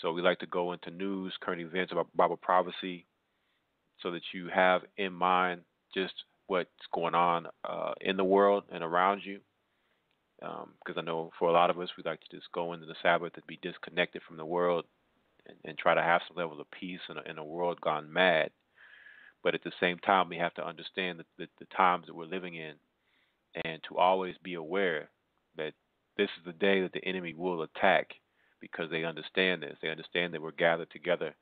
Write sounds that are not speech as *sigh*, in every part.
So we like to go into news, current events about Bible prophecy, so that you have in mind just what's going on uh, in the world and around you. Because um, I know for a lot of us, we like to just go into the Sabbath and be disconnected from the world and, and try to have some level of peace in a, in a world gone mad. But at the same time, we have to understand the, the, the times that we're living in and to always be aware that this is the day that the enemy will attack because they understand this. They understand that we're gathered together.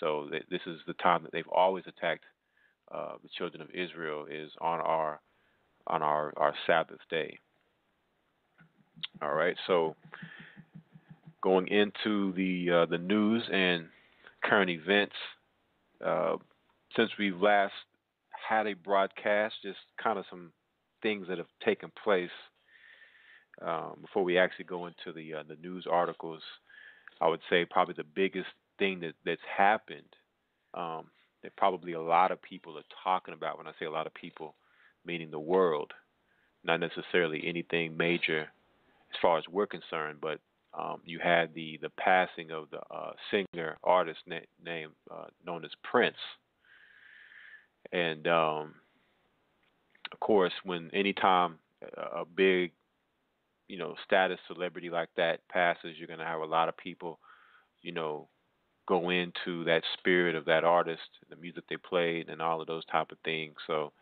So this is the time that they've always attacked uh, the children of Israel is on our on our, our Sabbath day. All right, so going into the uh, the news and current events, uh, since we've last had a broadcast, just kind of some things that have taken place um, before we actually go into the uh, the news articles. I would say probably the biggest thing that that's happened um, that probably a lot of people are talking about. When I say a lot of people, meaning the world, not necessarily anything major as far as we're concerned, but um, you had the the passing of the uh, singer artist na- name uh, known as Prince, and um, of course, when anytime a big you know status celebrity like that passes, you're going to have a lot of people, you know, go into that spirit of that artist, the music they played, and all of those type of things. So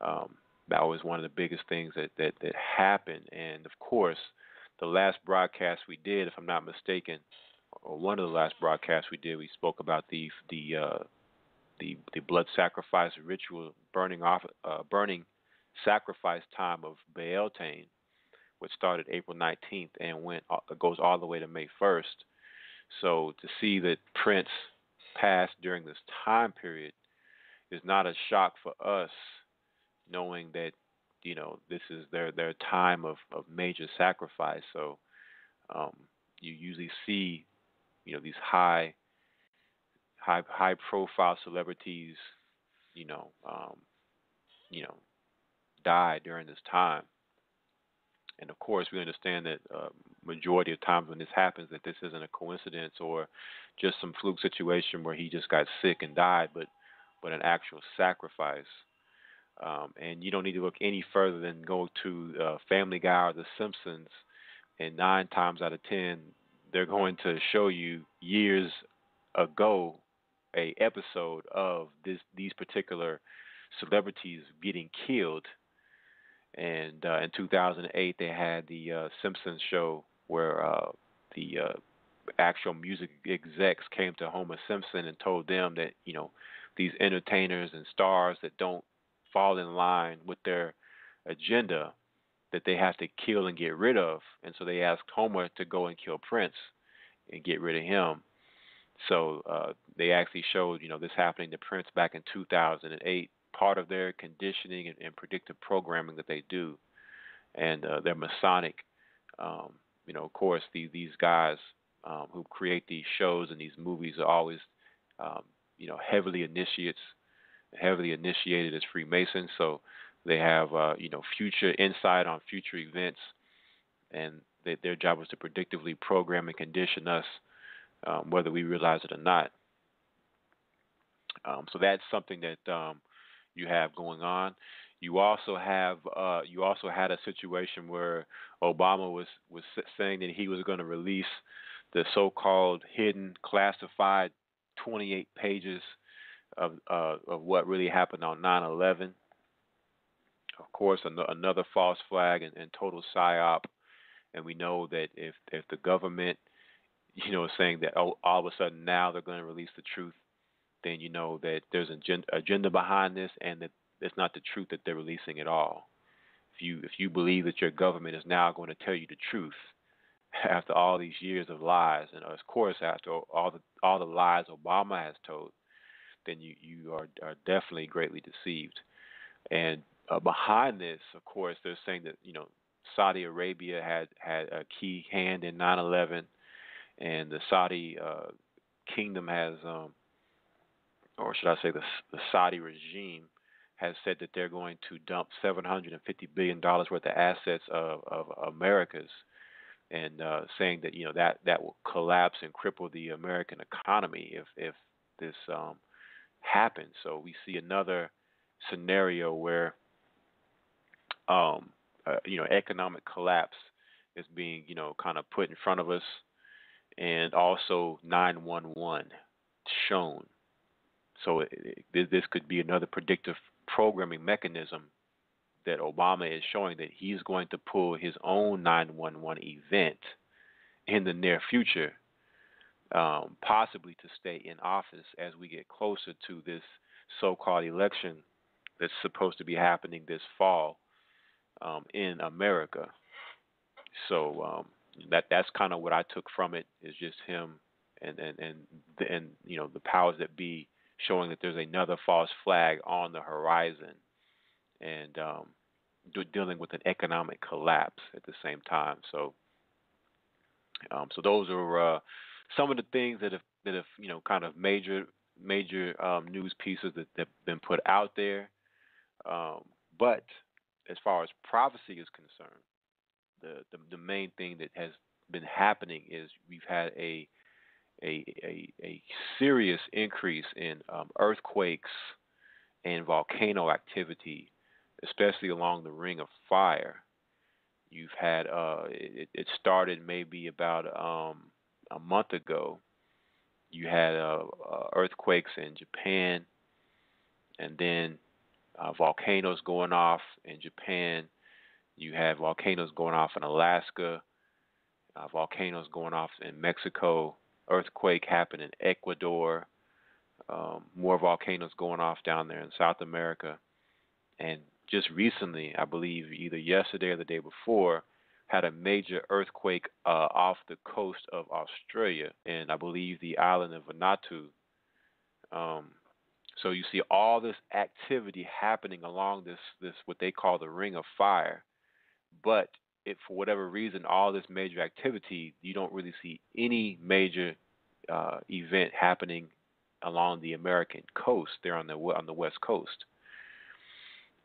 um, that was one of the biggest things that that that happened. And of course, the last broadcast we did, if I'm not mistaken, or one of the last broadcasts we did, we spoke about the the uh, the the blood sacrifice ritual burning off uh, burning sacrifice time of Beltane, which started April 19th and went goes all the way to May 1st. So to see that Prince passed during this time period is not a shock for us, knowing that you know this is their their time of of major sacrifice. So um, you usually see you know these high high high profile celebrities, you know, um, you know, die during this time. And of course, we understand that uh, majority of times when this happens, that this isn't a coincidence or just some fluke situation where he just got sick and died, but but an actual sacrifice. Um, and you don't need to look any further than go to uh, Family Guy or The Simpsons, and nine times out of ten, they're going to show you years ago a episode of this these particular celebrities getting killed and uh, in 2008 they had the uh, Simpsons show where uh, the uh, actual music execs came to Homer Simpson and told them that you know these entertainers and stars that don't fall in line with their agenda that they have to kill and get rid of, and so they asked Homer to go and kill Prince and get rid of him. So uh, they actually showed you know this happening to Prince back in 2008 part of their conditioning and, and predictive programming that they do, and uh, their Masonic. Um, you know, of course, these these guys um, who create these shows and these movies are always, um, you know, heavily initiates, heavily initiated as Freemasons. So they have, uh, you know, future insight on future events, and they, their job is to predictively program and condition us, um, whether we realize it or not. Um, so that's something that um, you have going on. You also have uh, you also had a situation where Obama was was saying that he was going to release the so-called hidden classified 28 pages of uh, of what really happened on 9/11. Of course, an- another false flag and, and total psyop. And we know that if if the government, you know, is saying that oh, all of a sudden now they're going to release the truth, then you know that there's an agenda behind this and that it's not the truth that they're releasing at all. If you if you believe that your government is now going to tell you the truth *laughs* after all these years of lies, and of course after all the all the lies Obama has told, then you you are are definitely greatly deceived. And uh, behind this, of course, they're saying that you know Saudi Arabia had had a key hand in 9/11, and the Saudi uh, kingdom has um, or should I say the, the Saudi regime, has said that they're going to dump 750 billion dollars worth of assets of, of America's, and uh, saying that you know that that will collapse and cripple the American economy if if this um, happens. So we see another scenario where um, uh, you know economic collapse is being you know kind of put in front of us, and also 911 shown. So it, it, this could be another predictive programming mechanism that Obama is showing that he's going to pull his own 911 event in the near future, um, possibly to stay in office as we get closer to this so-called election that's supposed to be happening this fall um, in America. So um, that that's kind of what I took from it is just him and and and and you know the powers that be showing that there's another false flag on the horizon and um, do, dealing with an economic collapse at the same time. So, um, so those are uh, some of the things that have that have you know kind of major major um, news pieces that have been put out there. Um, but as far as prophecy is concerned, the, the the main thing that has been happening is we've had a a, a, a serious increase in um, earthquakes and volcano activity especially along the Ring of Fire. You've had uh, it, it started maybe about um, a month ago. You had uh, uh, earthquakes in Japan, and then uh, volcanoes going off in Japan. You had volcanoes going off in Alaska, uh, volcanoes going off in Mexico. Earthquake happened in Ecuador. Um, more volcanoes going off down there in South America, and just recently, I believe either yesterday or the day before, had a major earthquake uh, off the coast of Australia, and I believe the island of Vanuatu. Um, so you see all this activity happening along this this what they call the Ring of Fire, but it, for whatever reason, all this major activity, you don't really see any major uh, event happening along the American coast there on the on the west coast.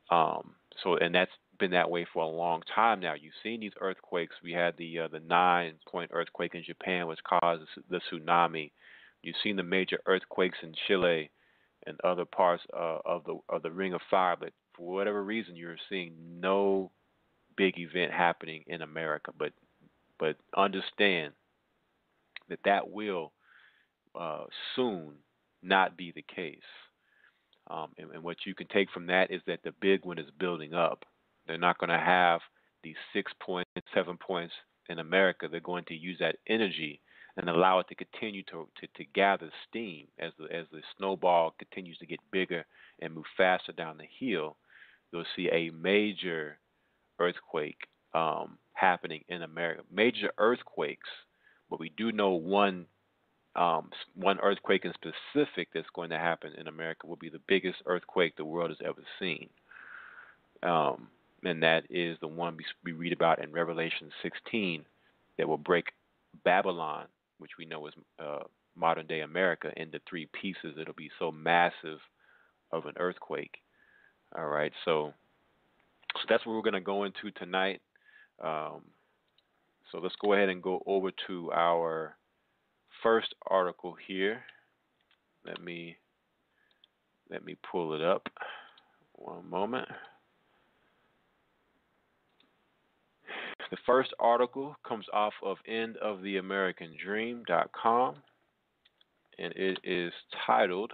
Um, so, and that's been that way for a long time now. You've seen these earthquakes. We had the uh, the nine point earthquake in Japan, which caused the tsunami. You've seen the major earthquakes in Chile and other parts uh, of the of the Ring of Fire, but for whatever reason, you're seeing no big event happening in America. But but understand that that will uh, soon not be the case. Um, and, and, what you can take from that is that the big one is building up. They're not going to have these six points, seven points in America. They're going to use that energy and allow it to continue to, to, to gather steam as the, as the snowball continues to get bigger and move faster down the hill. You'll see a major earthquake um, happening in America. Major earthquakes, but we do know one um, one earthquake in specific that's going to happen in America will be the biggest earthquake the world has ever seen. Um, and that is the one we, we read about in Revelation 16 that will break Babylon, which we know is uh, modern day America, into three pieces. It'll be so massive of an earthquake. All right, so so that's what we're going to go into tonight. Um, so let's go ahead and go over to our first article here. Let me let me pull it up. One moment. The first article comes off of endoftheamericandream.com and it is titled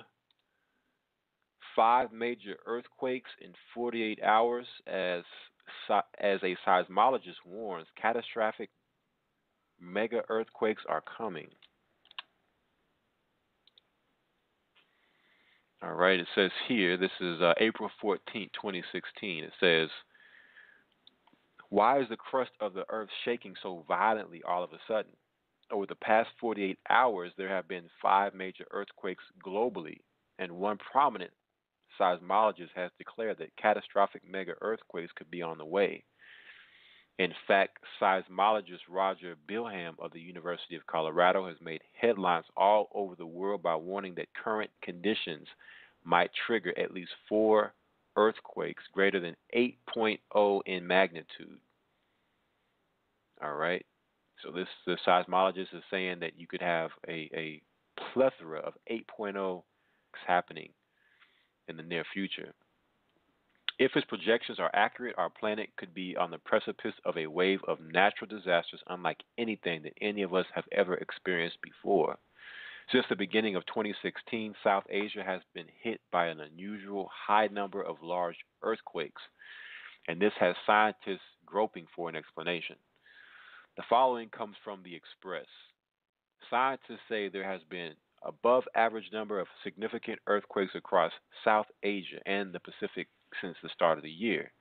Five Major Earthquakes in 48 Hours as as a seismologist warns catastrophic mega earthquakes are coming. All right, it says here, this is uh, April 14, 2016. It says, Why is the crust of the earth shaking so violently all of a sudden? Over the past 48 hours, there have been five major earthquakes globally, and one prominent seismologist has declared that catastrophic mega earthquakes could be on the way. In fact, seismologist Roger Bilham of the University of Colorado has made headlines all over the world by warning that current conditions might trigger at least four earthquakes greater than 8.0 in magnitude. All right. So this the seismologist is saying that you could have a, a plethora of 8.0 happening in the near future. If his projections are accurate, our planet could be on the precipice of a wave of natural disasters unlike anything that any of us have ever experienced before. Since the beginning of 2016, South Asia has been hit by an unusual high number of large earthquakes, and this has scientists groping for an explanation. The following comes from the Express. Scientists say there has been above average number of significant earthquakes across South Asia and the Pacific since the start of the year.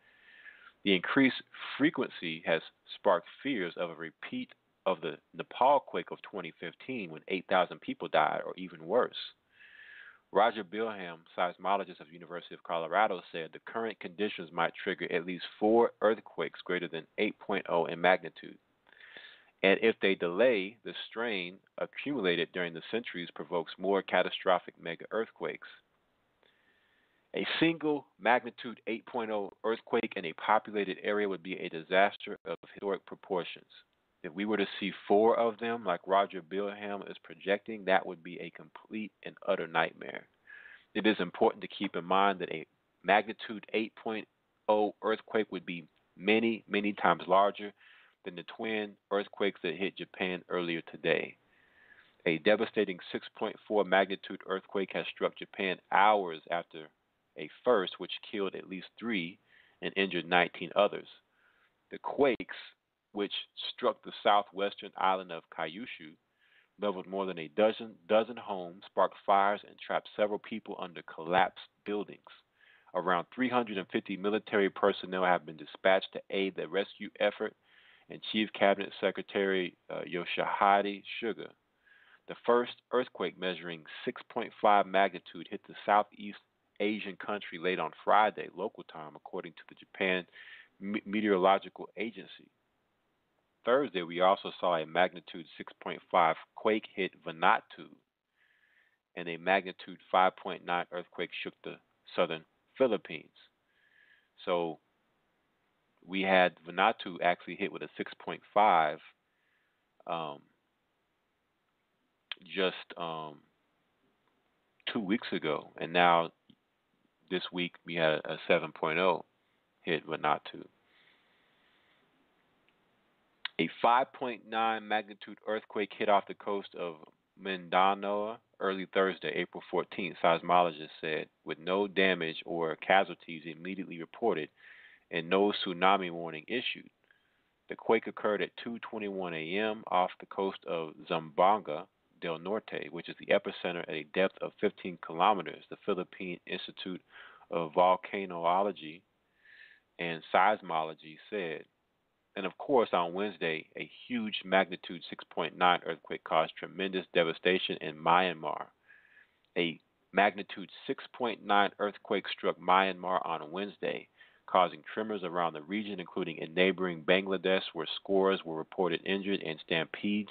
The increased frequency has sparked fears of a repeat of the Nepal quake of 2015 when 8,000 people died or even worse. Roger Bilham, seismologist of the University of Colorado, said the current conditions might trigger at least four earthquakes greater than 8.0 in magnitude. And if they delay, the strain accumulated during the centuries provokes more catastrophic mega earthquakes. A single magnitude 8.0 earthquake in a populated area would be a disaster of historic proportions. If we were to see four of them, like Roger Bilham is projecting, that would be a complete and utter nightmare. It is important to keep in mind that a magnitude 8.0 earthquake would be many, many times larger than the twin earthquakes that hit Japan earlier today. A devastating 6.4 magnitude earthquake has struck Japan hours after a first, which killed at least three and injured 19 others. The quakes, which struck the southwestern island of Kyushu, leveled more than a dozen dozen homes, sparked fires, and trapped several people under collapsed buildings. Around 350 military personnel have been dispatched to aid the rescue effort, and Chief Cabinet Secretary uh, Yoshihide Suga. The first earthquake measuring 6.5 magnitude hit the southeast Asian country late on Friday, local time, according to the Japan Meteorological Agency. Thursday, we also saw a magnitude 6.5 quake hit Vanuatu, and a magnitude 5.9 earthquake shook the southern Philippines. So we had Vanuatu actually hit with a 6.5 um, just um, two weeks ago, and now this week we had a 7.0 hit Vanuatu. A 5.9 magnitude earthquake hit off the coast of Mindanao early Thursday, April 14th, seismologists said, with no damage or casualties immediately reported and no tsunami warning issued. The quake occurred at 2:21 a.m. off the coast of Zamboanga del Norte, which is the epicenter at a depth of 15 kilometers. The Philippine Institute of Volcanology and Seismology said. And of course, on Wednesday, a huge magnitude 6.9 earthquake caused tremendous devastation in Myanmar. A magnitude 6.9 earthquake struck Myanmar on Wednesday, causing tremors around the region, including in neighboring Bangladesh, where scores were reported injured and stampedes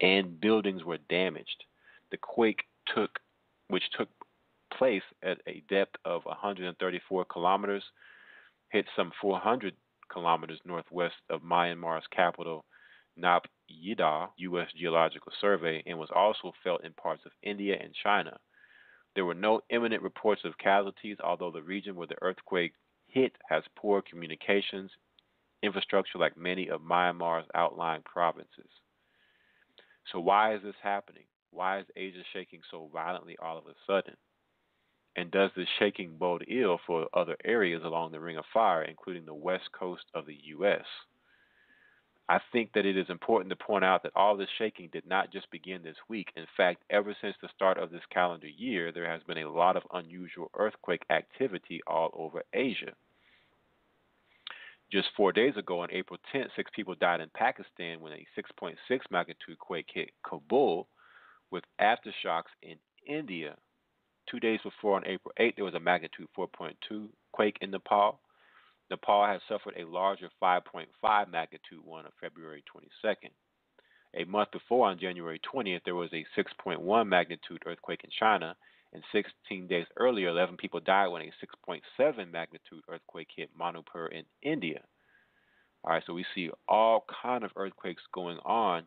and buildings were damaged. The quake took, which took place at a depth of 134 kilometers, hit some 400 kilometers northwest of Myanmar's capital, Naypyidaw, U.S. Geological Survey, and was also felt in parts of India and China. There were no imminent reports of casualties, although the region where the earthquake hit has poor communications infrastructure like many of Myanmar's outlying provinces. So, why is this happening? Why is Asia shaking so violently all of a sudden? And does this shaking bode ill for other areas along the Ring of Fire, including the west coast of the U.S.? I think that it is important to point out that all this shaking did not just begin this week. In fact, ever since the start of this calendar year, there has been a lot of unusual earthquake activity all over Asia. Just four days ago, on April 10th, six people died in Pakistan when a 6.6 magnitude quake hit Kabul, with aftershocks in India. Two days before, on April 8th, there was a magnitude 4.2 quake in Nepal. Nepal has suffered a larger 5.5 magnitude one on February 22nd. A month before, on January 20th, there was a 6.1 magnitude earthquake in China, and 16 days earlier, 11 people died when a 6.7 magnitude earthquake hit Manipur in India. All right, so we see all kind of earthquakes going on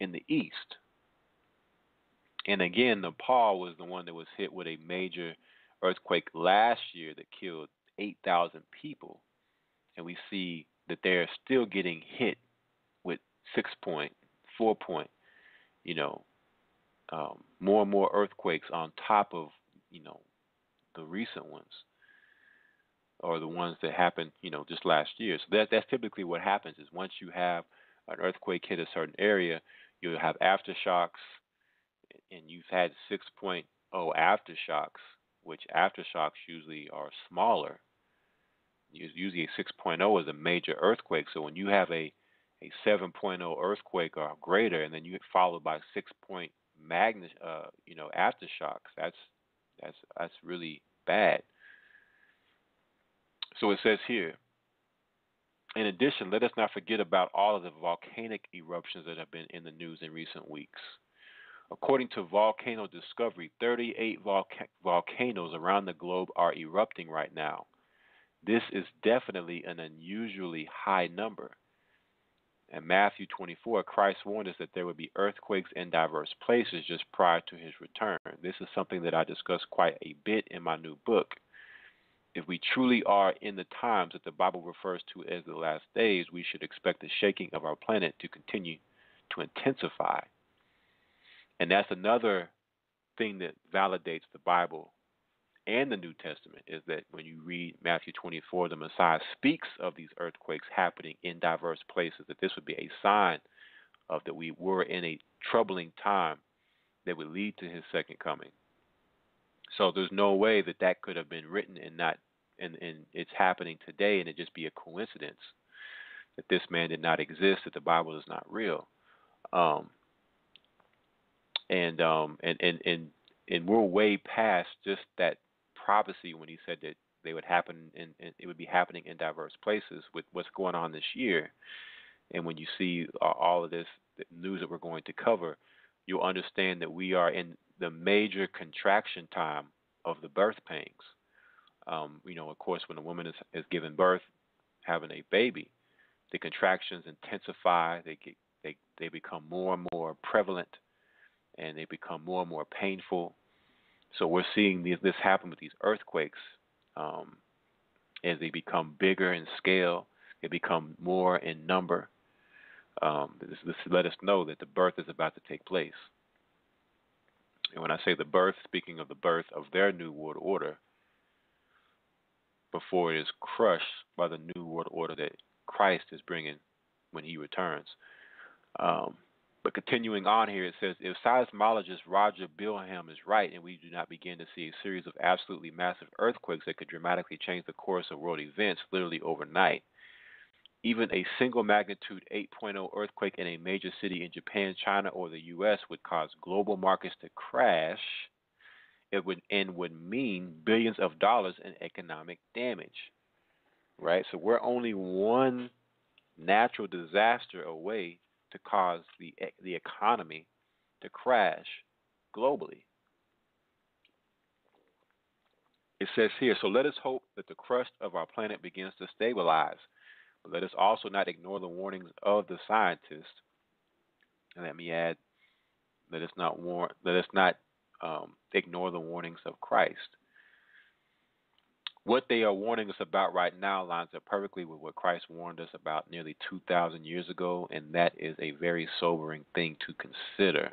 in the east. And again, Nepal was the one that was hit with a major earthquake last year that killed 8,000 people. And we see that they're still getting hit with six point, four point, you know, um, more and more earthquakes on top of, you know, the recent ones or the ones that happened, you know, just last year. So that that's typically what happens is once you have an earthquake hit a certain area, you'll have aftershocks, and you've had 6.0 aftershocks, which aftershocks usually are smaller. Usually a 6.0 is a major earthquake. So when you have a a 7.0 earthquake or greater, and then you get followed by 6 point magnet, uh, you know, aftershocks, that's that's that's really bad. So it says here, in addition, let us not forget about all of the volcanic eruptions that have been in the news in recent weeks. According to Volcano Discovery, 38 volca- volcanoes around the globe are erupting right now. This is definitely an unusually high number. In Matthew 24, Christ warned us that there would be earthquakes in diverse places just prior to his return. This is something that I discuss quite a bit in my new book. If we truly are in the times that the Bible refers to as the last days, we should expect the shaking of our planet to continue to intensify. And that's another thing that validates the Bible and the New Testament is that when you read Matthew 24, the Messiah speaks of these earthquakes happening in diverse places, that this would be a sign of that we were in a troubling time that would lead to his second coming. So there's no way that that could have been written and not and, and it's happening today and it just be a coincidence that this man did not exist, that the Bible is not real. Um, and um and, and, and and we're way past just that prophecy when he said that they would happen and it would be happening in diverse places with what's going on this year. And when you see all of this news that we're going to cover, you'll understand that we are in the major contraction time of the birth pangs. Um, you know, of course, when a woman is, is giving birth, having a baby, the contractions intensify. They get they they become more and more prevalent, and they become more and more painful. So we're seeing these, this happen with these earthquakes um, as they become bigger in scale. They become more in number. Um, this, this let us know that the birth is about to take place. And when I say the birth, speaking of the birth of their new world order, before it is crushed by the new world order that Christ is bringing when he returns. Um, but continuing on here, it says if seismologist Roger Bilham is right, and we do not begin to see a series of absolutely massive earthquakes that could dramatically change the course of world events literally overnight, even a single magnitude 8.0 earthquake in a major city in Japan, China, or the U.S. would cause global markets to crash. It would and would mean billions of dollars in economic damage. Right? So we're only one natural disaster away to cause the the economy to crash globally. It says here, so let us hope that the crust of our planet begins to stabilize. But let us also not ignore the warnings of the scientists. And let me add, let us not warn, let us not um, ignore the warnings of Christ. What they are warning us about right now lines up perfectly with what Christ warned us about nearly 2,000 years ago, and that is a very sobering thing to consider.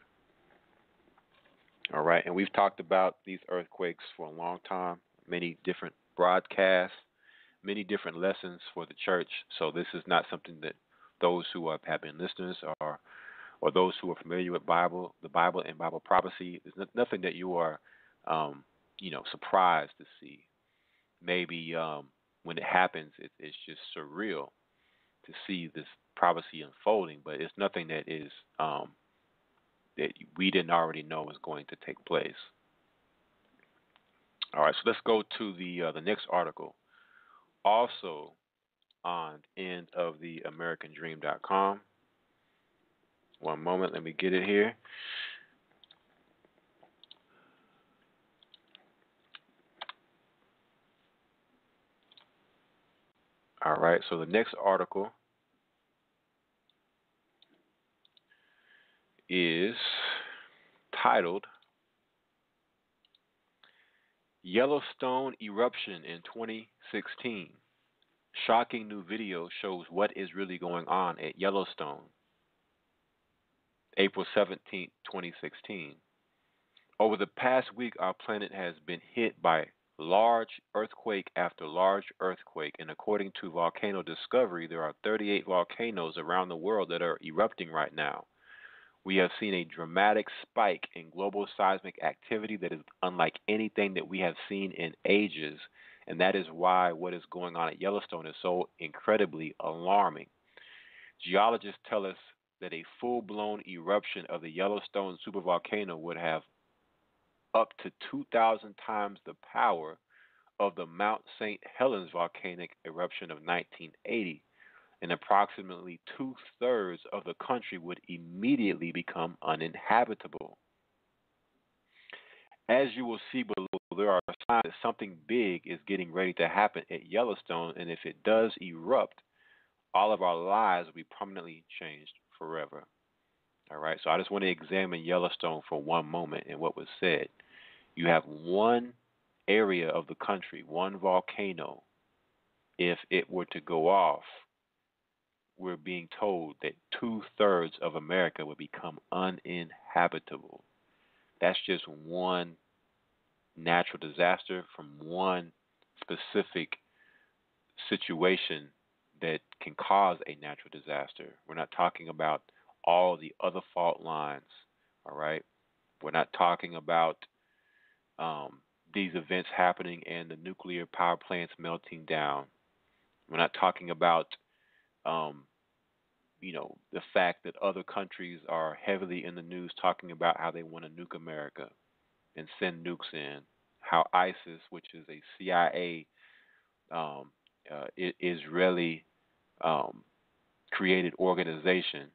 All right, and we've talked about these earthquakes for a long time, many different broadcasts, many different lessons for the church. So this is not something that those who have been listeners or or those who are familiar with Bible, the Bible and Bible prophecy, there's nothing that you are, um, you know, surprised to see. Maybe um, when it happens, it, it's just surreal to see this prophecy unfolding, but it's nothing that is um, that we didn't already know was going to take place. All right, so let's go to the uh, the next article also on end of the AmericanDream.com. One moment, let me get it here. All right, so the next article is titled Yellowstone Eruption in 2016. Shocking new video shows what is really going on at Yellowstone. April 17, 2016. Over the past week, our planet has been hit by large earthquake after large earthquake, and according to Volcano Discovery, there are 38 volcanoes around the world that are erupting right now. We have seen a dramatic spike in global seismic activity that is unlike anything that we have seen in ages, and that is why what is going on at Yellowstone is so incredibly alarming. Geologists tell us that a full blown eruption of the Yellowstone supervolcano would have up to 2,000 times the power of the Mount St. Helens volcanic eruption of 1980, and approximately two thirds of the country would immediately become uninhabitable. As you will see below, there are signs that something big is getting ready to happen at Yellowstone, and if it does erupt, all of our lives will be permanently changed forever. All right, so I just want to examine Yellowstone for one moment and what was said. You have one area of the country, one volcano. If it were to go off, we're being told that two thirds of America would become uninhabitable. That's just one natural disaster from one specific situation that can cause a natural disaster. We're not talking about all the other fault lines, all right? We're not talking about um, these events happening and the nuclear power plants melting down. We're not talking about, um, you know, the fact that other countries are heavily in the news talking about how they want to nuke America and send nukes in. How ISIS, which is a CIA um, uh, Israeli um, created organization,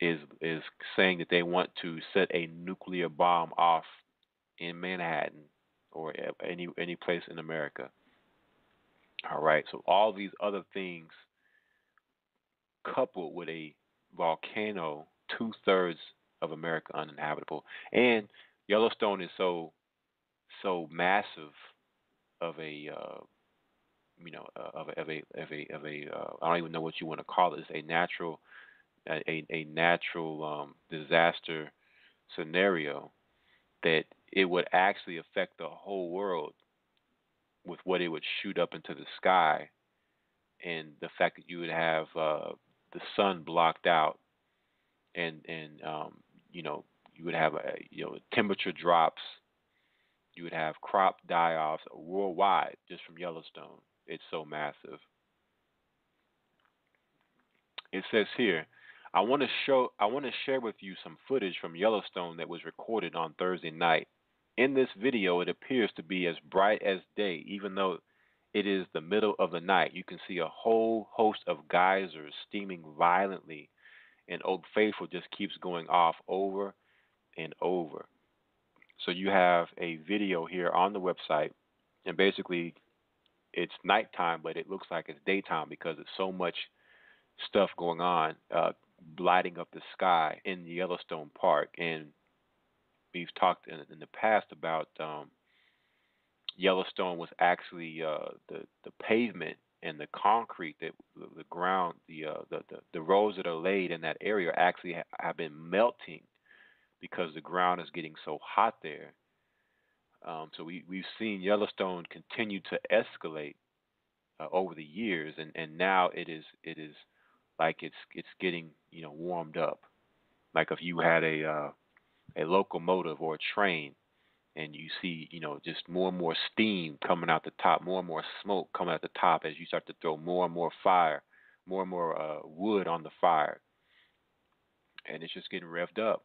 is is saying that they want to set a nuclear bomb off in Manhattan or any any place in America. All right, so all these other things coupled with a volcano, two thirds of America uninhabitable, and Yellowstone is so so massive of a uh, you know uh, of a of a of a, of a uh, I don't even know what you want to call it. It's a natural a a natural um, disaster scenario that it would actually affect the whole world with what it would shoot up into the sky and the fact that you would have uh, the sun blocked out and and um, you know you would have a, you know temperature drops. You would have crop die-offs worldwide just from Yellowstone. It's so massive. It says here I want to show I want to share with you some footage from Yellowstone that was recorded on Thursday night. In this video, it appears to be as bright as day, even though it is the middle of the night. You can see a whole host of geysers steaming violently, and Old Faithful just keeps going off over and over. So you have a video here on the website, and basically it's nighttime, but it looks like it's daytime because it's so much stuff going on. Uh, lighting up the sky in Yellowstone Park. And we've talked in, in the past about um, Yellowstone was actually uh, the the pavement and the concrete that the ground, the, uh, the the the roads that are laid in that area actually ha- have been melting because the ground is getting so hot there. Um, so we we've seen Yellowstone continue to escalate uh, over the years, and and now it is it is like it's it's getting you know warmed up. Like if you had a uh, a locomotive or a train, and you see you know just more and more steam coming out the top, more and more smoke coming out the top as you start to throw more and more fire, more and more uh, wood on the fire, and it's just getting revved up.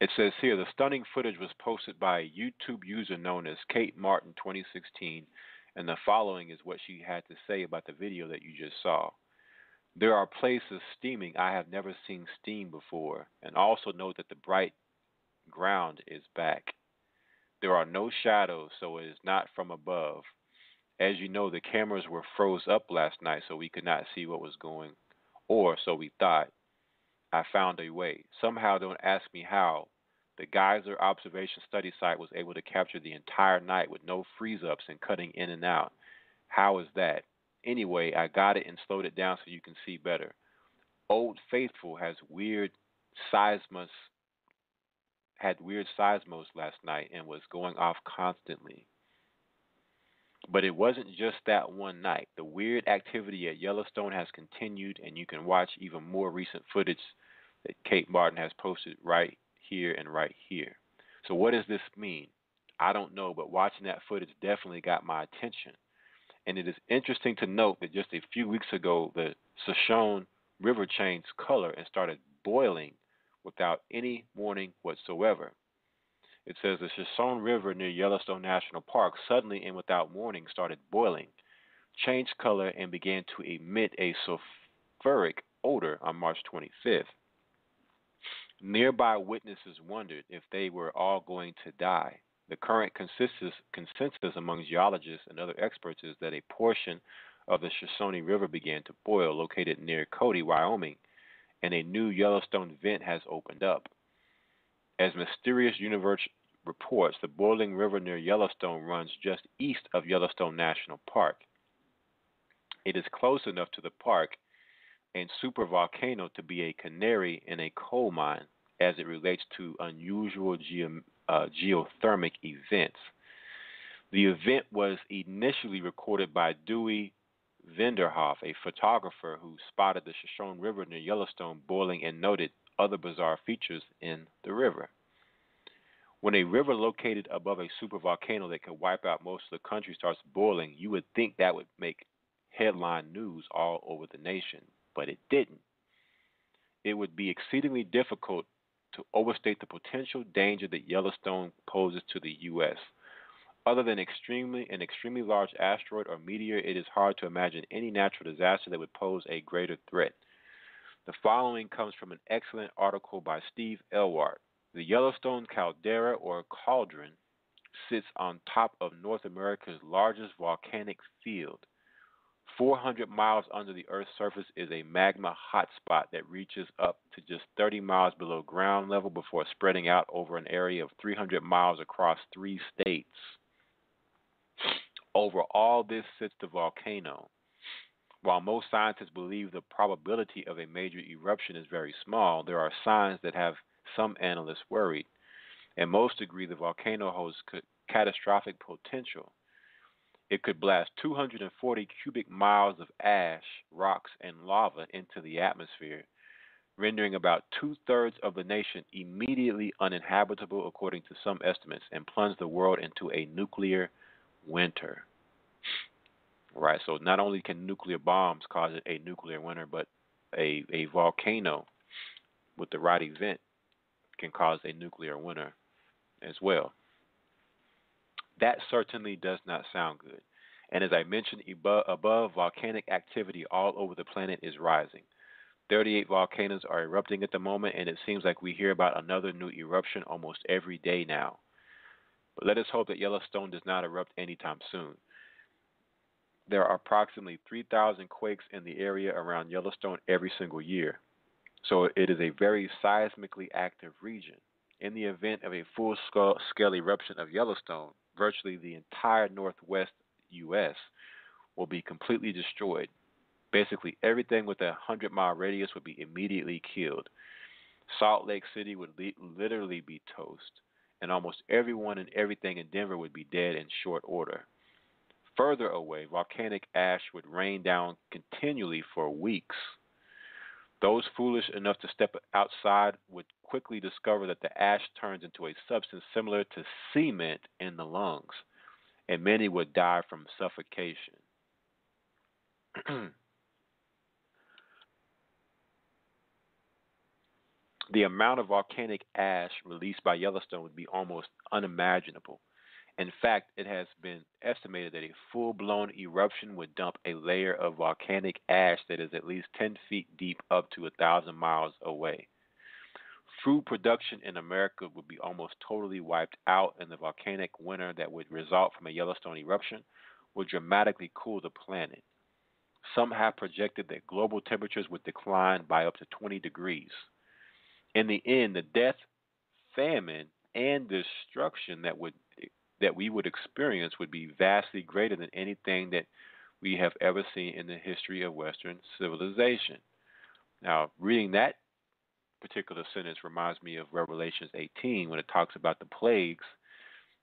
It says here the stunning footage was posted by a YouTube user known as Kate Martin 2016, and the following is what she had to say about the video that you just saw. There are places steaming I have never seen steam before, and also note that the bright ground is back. There are no shadows, so it is not from above. As you know, the cameras were froze up last night, so we could not see what was going, or so we thought. I found a way. Somehow, don't ask me how, The geyser observation study site was able to capture the entire night with no freeze ups and cutting in and out. How is that? Anyway, I got it and slowed it down so you can see better. Old Faithful has weird seismos had weird seismos last night and was going off constantly. But it wasn't just that one night. The weird activity at Yellowstone has continued, and you can watch even more recent footage that Kate Martin has posted right here and right here. So, what does this mean? I don't know, but watching that footage definitely got my attention. And it is interesting to note that just a few weeks ago, the Shoshone River changed color and started boiling without any warning whatsoever. It says the Shoshone River near Yellowstone National Park suddenly and without warning started boiling, changed color, and began to emit a sulfuric odor on March 25th. Nearby witnesses wondered if they were all going to die. The current consensus, consensus among geologists and other experts is that a portion of the Shoshone River began to boil, located near Cody, Wyoming, and a new Yellowstone vent has opened up. As Mysterious Universe reports, the boiling river near Yellowstone runs just east of Yellowstone National Park. It is close enough to the park and supervolcano to be a canary in a coal mine as it relates to unusual geo, uh, geothermic events. The event was initially recorded by Dewey Vanderhoff, a photographer who spotted the Shoshone River near Yellowstone boiling and noted other bizarre features in the river. When a river located above a supervolcano that could wipe out most of the country starts boiling, you would think that would make headline news all over the nation, but it didn't. It would be exceedingly difficult to overstate the potential danger that Yellowstone poses to the U.S. Other than extremely an extremely large asteroid or meteor, it is hard to imagine any natural disaster that would pose a greater threat. The following comes from an excellent article by Steve Elwart. The Yellowstone caldera or cauldron sits on top of North America's largest volcanic field. 400 miles under the Earth's surface is a magma hotspot that reaches up to just 30 miles below ground level before spreading out over an area of 300 miles across three states. Over all this sits the volcano. While most scientists believe the probability of a major eruption is very small, there are signs that have some analysts worried, and most agree the volcano holds catastrophic potential. It could blast 240 cubic miles of ash, rocks, and lava into the atmosphere, rendering about two thirds of the nation immediately uninhabitable, according to some estimates, and plunge the world into a nuclear winter. Right, so not only can nuclear bombs cause a nuclear winter, but a, a volcano with the right event can cause a nuclear winter as well. That certainly does not sound good. And as I mentioned above, volcanic activity all over the planet is rising. 38 volcanoes are erupting at the moment, and it seems like we hear about another new eruption almost every day now. But let us hope that Yellowstone does not erupt anytime soon. There are approximately 3,000 quakes in the area around Yellowstone every single year. So it is a very seismically active region. In the event of a full scale eruption of Yellowstone, virtually the entire northwest U.S. will be completely destroyed. Basically, everything with a 100 mile radius would be immediately killed. Salt Lake City would literally be toast, and almost everyone and everything in Denver would be dead in short order. Further away, volcanic ash would rain down continually for weeks. Those foolish enough to step outside would quickly discover that the ash turns into a substance similar to cement in the lungs, and many would die from suffocation. *clears throat* the amount of volcanic ash released by Yellowstone would be almost unimaginable. In fact, it has been estimated that a full blown eruption would dump a layer of volcanic ash that is at least 10 feet deep up to a thousand miles away. Food production in America would be almost totally wiped out, and the volcanic winter that would result from a Yellowstone eruption would dramatically cool the planet. Some have projected that global temperatures would decline by up to 20 degrees. In the end, the death famine and destruction that would that we would experience would be vastly greater than anything that we have ever seen in the history of Western civilization. Now, reading that particular sentence reminds me of Revelations 18 when it talks about the plagues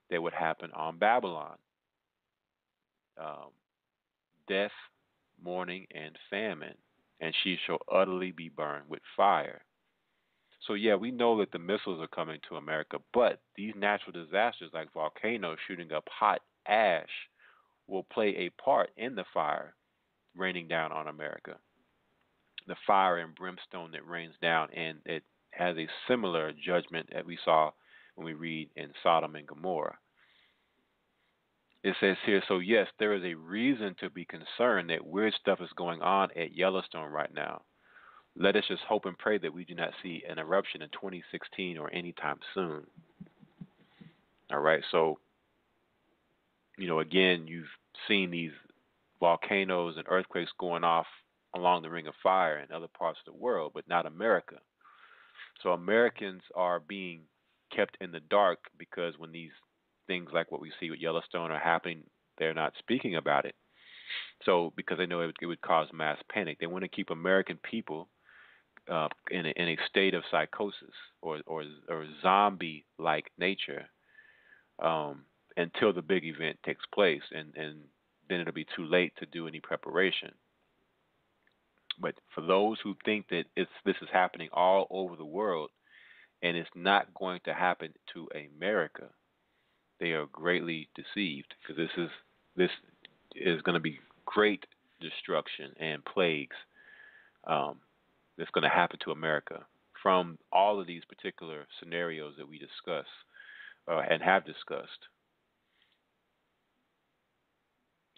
that would happen on Babylon um, death, mourning, and famine, and she shall utterly be burned with fire. So, yeah, we know that the missiles are coming to America, but these natural disasters like volcanoes shooting up hot ash will play a part in the fire raining down on America. The fire and brimstone that rains down, and it has a similar judgment that we saw when we read in Sodom and Gomorrah. It says here, so yes, there is a reason to be concerned that weird stuff is going on at Yellowstone right now. Let us just hope and pray that we do not see an eruption in 2016 or anytime soon. All right, so you know, again, you've seen these volcanoes and earthquakes going off along the Ring of Fire in other parts of the world, but not America. So Americans are being kept in the dark because when these things like what we see with Yellowstone are happening, they're not speaking about it. So because they know it, it would cause mass panic, they want to keep American people uh, in a, in a state of psychosis or or, or zombie-like nature. Um, until the big event takes place, and, and then it'll be too late to do any preparation. But for those who think that it's this is happening all over the world, and it's not going to happen to America, they are greatly deceived because this is this is going to be great destruction and plagues um, that's going to happen to America from all of these particular scenarios that we discuss uh, and have discussed.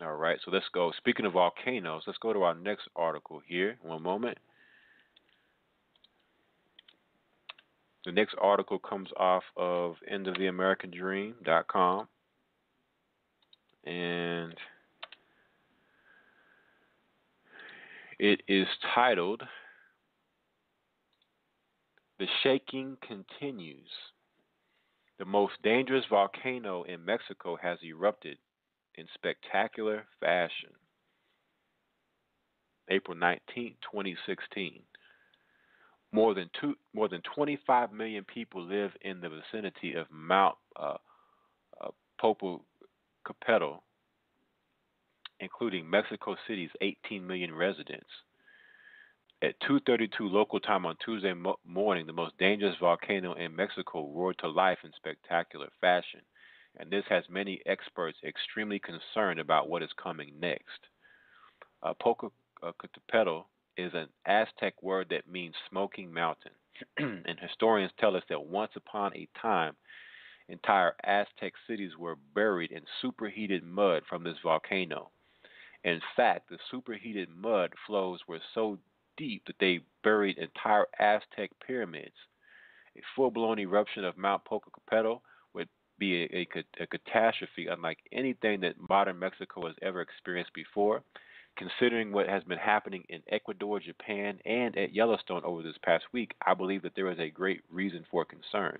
All right, so let's go. Speaking of volcanoes, let's go to our next article here. One moment. The next article comes off of endoftheamericandream.com. And it is titled The Shaking Continues. The most dangerous volcano in Mexico has erupted in spectacular fashion. April 19, 2016. More than two, more than 25 million people live in the vicinity of Mount uh, uh, Popocatépetl, including Mexico City's 18 million residents. At 2:32 local time on Tuesday mo- morning, the most dangerous volcano in Mexico roared to life in spectacular fashion and this has many experts extremely concerned about what is coming next. Uh, Popocatépetl is an Aztec word that means smoking mountain, *clears throat* and historians tell us that once upon a time, entire Aztec cities were buried in superheated mud from this volcano. In fact, the superheated mud flows were so deep that they buried entire Aztec pyramids. A full blown eruption of Mount Popocatépetl would be a, a, a catastrophe unlike anything that modern Mexico has ever experienced before. Considering what has been happening in Ecuador, Japan, and at Yellowstone over this past week, I believe that there is a great reason for concern.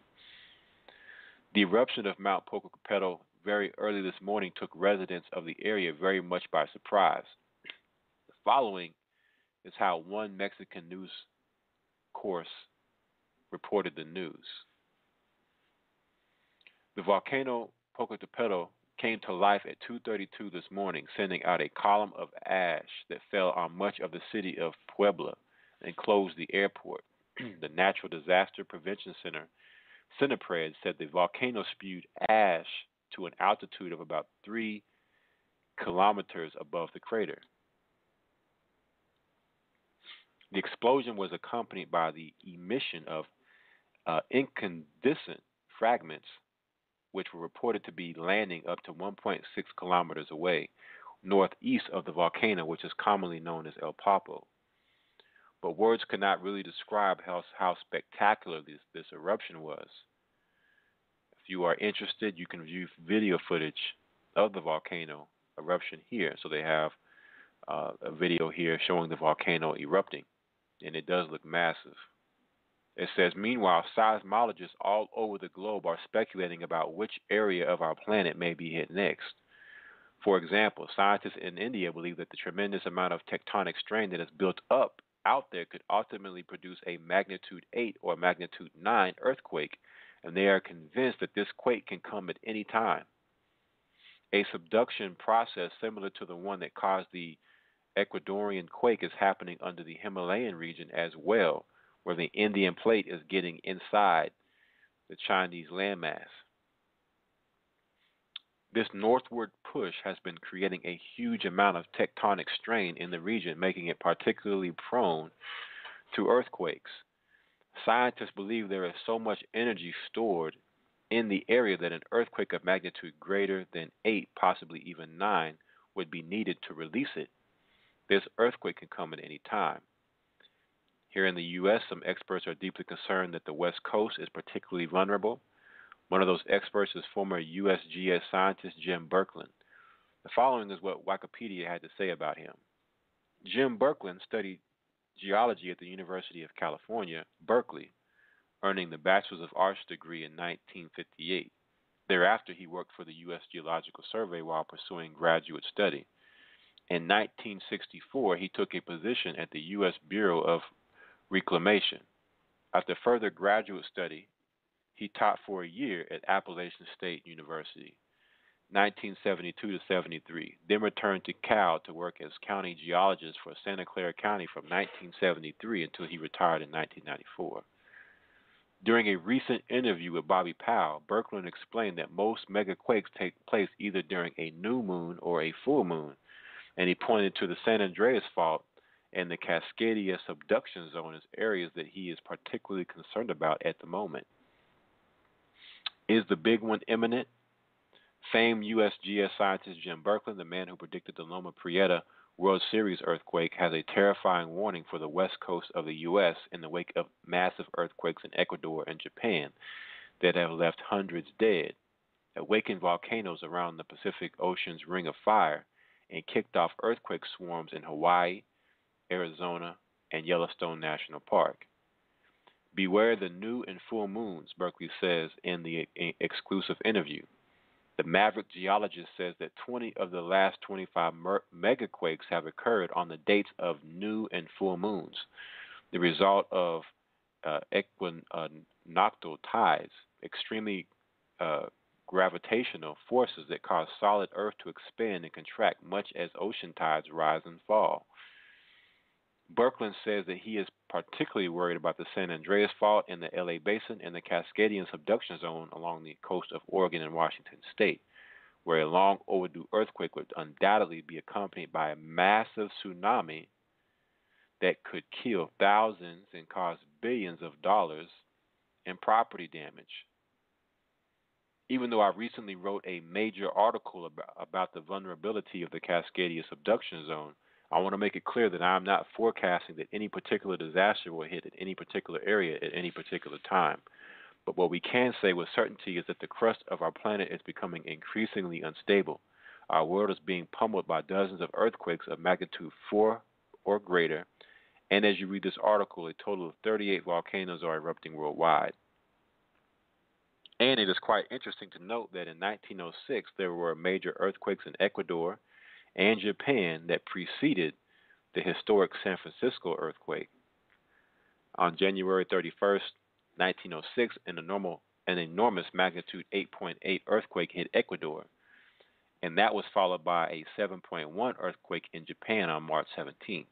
The eruption of Mount Popocatépetl very early this morning took residents of the area very much by surprise. The following is how one Mexican news course reported the news. The volcano Popocatépetl came to life at 2:32 this morning, sending out a column of ash that fell on much of the city of Puebla and closed the airport. *clears throat* the Natural Disaster Prevention Center, CENAPRED, said the volcano spewed ash to an altitude of about three kilometers above the crater. The explosion was accompanied by the emission of uh, incandescent fragments which were reported to be landing up to 1.6 kilometers away, northeast of the volcano, which is commonly known as El Popo. But words could not really describe how, how spectacular this, this eruption was. If you are interested, you can view video footage of the volcano eruption here. So they have uh, a video here showing the volcano erupting, and it does look massive. It says, meanwhile, seismologists all over the globe are speculating about which area of our planet may be hit next. For example, scientists in India believe that the tremendous amount of tectonic strain that is built up out there could ultimately produce a magnitude 8 or magnitude 9 earthquake, and they are convinced that this quake can come at any time. A subduction process similar to the one that caused the Ecuadorian quake is happening under the Himalayan region as well, where the Indian plate is getting inside the Chinese landmass. This northward push has been creating a huge amount of tectonic strain in the region, making it particularly prone to earthquakes. Scientists believe there is so much energy stored in the area that an earthquake of magnitude greater than 8, possibly even 9, would be needed to release it. This earthquake can come at any time. Here in the U.S., some experts are deeply concerned that the West Coast is particularly vulnerable. One of those experts is former USGS scientist Jim Berkland. The following is what Wikipedia had to say about him. Jim Berkland studied geology at the University of California, Berkeley, earning the Bachelor's of Arts degree in 1958. Thereafter, he worked for the U.S. Geological Survey while pursuing graduate study. In 1964, he took a position at the U.S. Bureau of Reclamation. After further graduate study, he taught for a year at Appalachian State University, 1972 to 73. Then returned to Cal to work as county geologist for Santa Clara County from 1973 until he retired in 1994. During a recent interview with Bobby Powell, Berkland explained that most megaquakes take place either during a new moon or a full moon, and he pointed to the San Andreas Fault and the Cascadia subduction zone as areas that he is particularly concerned about at the moment. Is the big one imminent? Famed USGS scientist Jim Berkland, the man who predicted the Loma Prieta World Series earthquake has a terrifying warning for the west coast of the U.S. in the wake of massive earthquakes in Ecuador and Japan that have left hundreds dead, awakened volcanoes around the Pacific Ocean's ring of fire, and kicked off earthquake swarms in Hawaii, Arizona, and Yellowstone National Park. Beware the new and full moons, Berkland says in the exclusive interview. The Maverick geologist says that 20 of the last 25 mer- megaquakes have occurred on the dates of new and full moons, the result of uh, equinoctial tides, extremely uh, gravitational forces that cause solid Earth to expand and contract much as ocean tides rise and fall. Berkland says that he is particularly worried about the San Andreas Fault in the LA Basin and the Cascadian subduction zone along the coast of Oregon and Washington state, where a long overdue earthquake would undoubtedly be accompanied by a massive tsunami that could kill thousands and cause billions of dollars in property damage. Even though I recently wrote a major article about, about the vulnerability of the Cascadia subduction zone, I want to make it clear that I'm not forecasting that any particular disaster will hit at any particular area at any particular time. But what we can say with certainty is that the crust of our planet is becoming increasingly unstable. Our world is being pummeled by dozens of earthquakes of magnitude 4 or greater, and as you read this article, a total of 38 volcanoes are erupting worldwide. And it is quite interesting to note that in 1906 there were major earthquakes in Ecuador, and Japan that preceded the historic San Francisco earthquake. On January 31st, 1906, an, enormous, an enormous magnitude 8.8 earthquake hit Ecuador, and that was followed by a 7.1 earthquake in Japan on March 17th.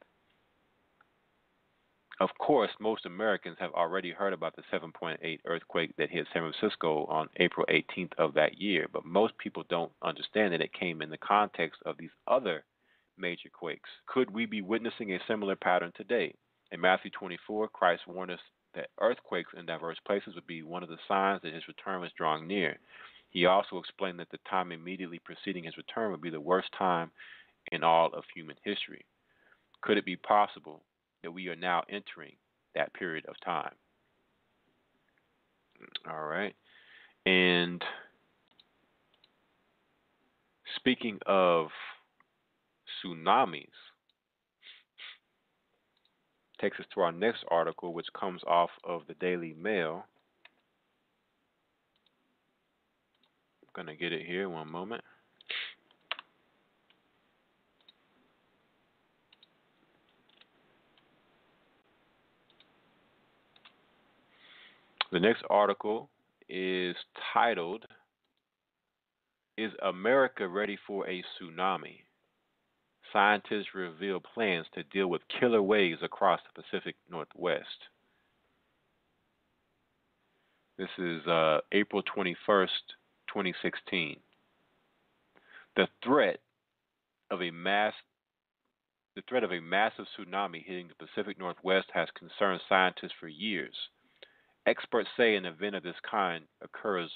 Of course, most Americans have already heard about the 7.8 earthquake that hit San Francisco on April 18th of that year, but most people don't understand that it came in the context of these other major quakes. Could we be witnessing a similar pattern today? In Matthew 24, Christ warned us that earthquakes in diverse places would be one of the signs that his return was drawing near. He also explained that the time immediately preceding his return would be the worst time in all of human history. Could it be possible that we are now entering that period of time. All right. And speaking of tsunamis, takes us to our next article, which comes off of the Daily Mail. I'm going to get it here one moment. The next article is titled Is America Ready for a Tsunami? Scientists reveal plans to deal with killer waves across the Pacific Northwest. This is uh, April 21st, 2016. The threat of a mass the threat of a massive tsunami hitting the Pacific Northwest has concerned scientists for years. Experts say an event of this kind occurs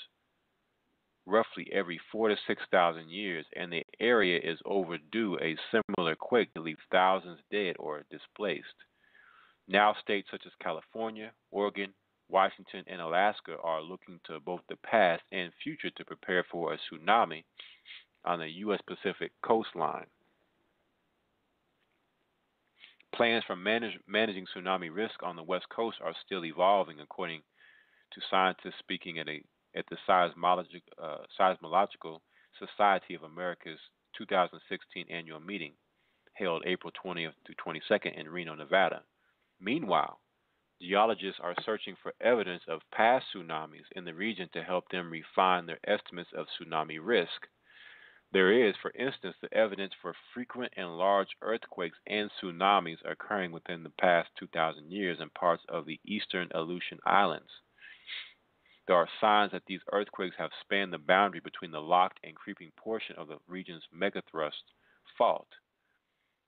roughly every four to six thousand years, and the area is overdue a similar quake to leave thousands dead or displaced. Now, states such as California, Oregon, Washington, and Alaska are looking to both the past and future to prepare for a tsunami on the U.S. Pacific coastline. Plans for manage, managing tsunami risk on the West Coast are still evolving, according to scientists speaking at, a, at the Seismologic, uh, Seismological Society of America's 2016 annual meeting, held April 20th to 22nd in Reno, Nevada. Meanwhile, geologists are searching for evidence of past tsunamis in the region to help them refine their estimates of tsunami risk. There is, for instance, the evidence for frequent and large earthquakes and tsunamis occurring within the past 2,000 years in parts of the eastern Aleutian Islands. There are signs that these earthquakes have spanned the boundary between the locked and creeping portion of the region's megathrust fault.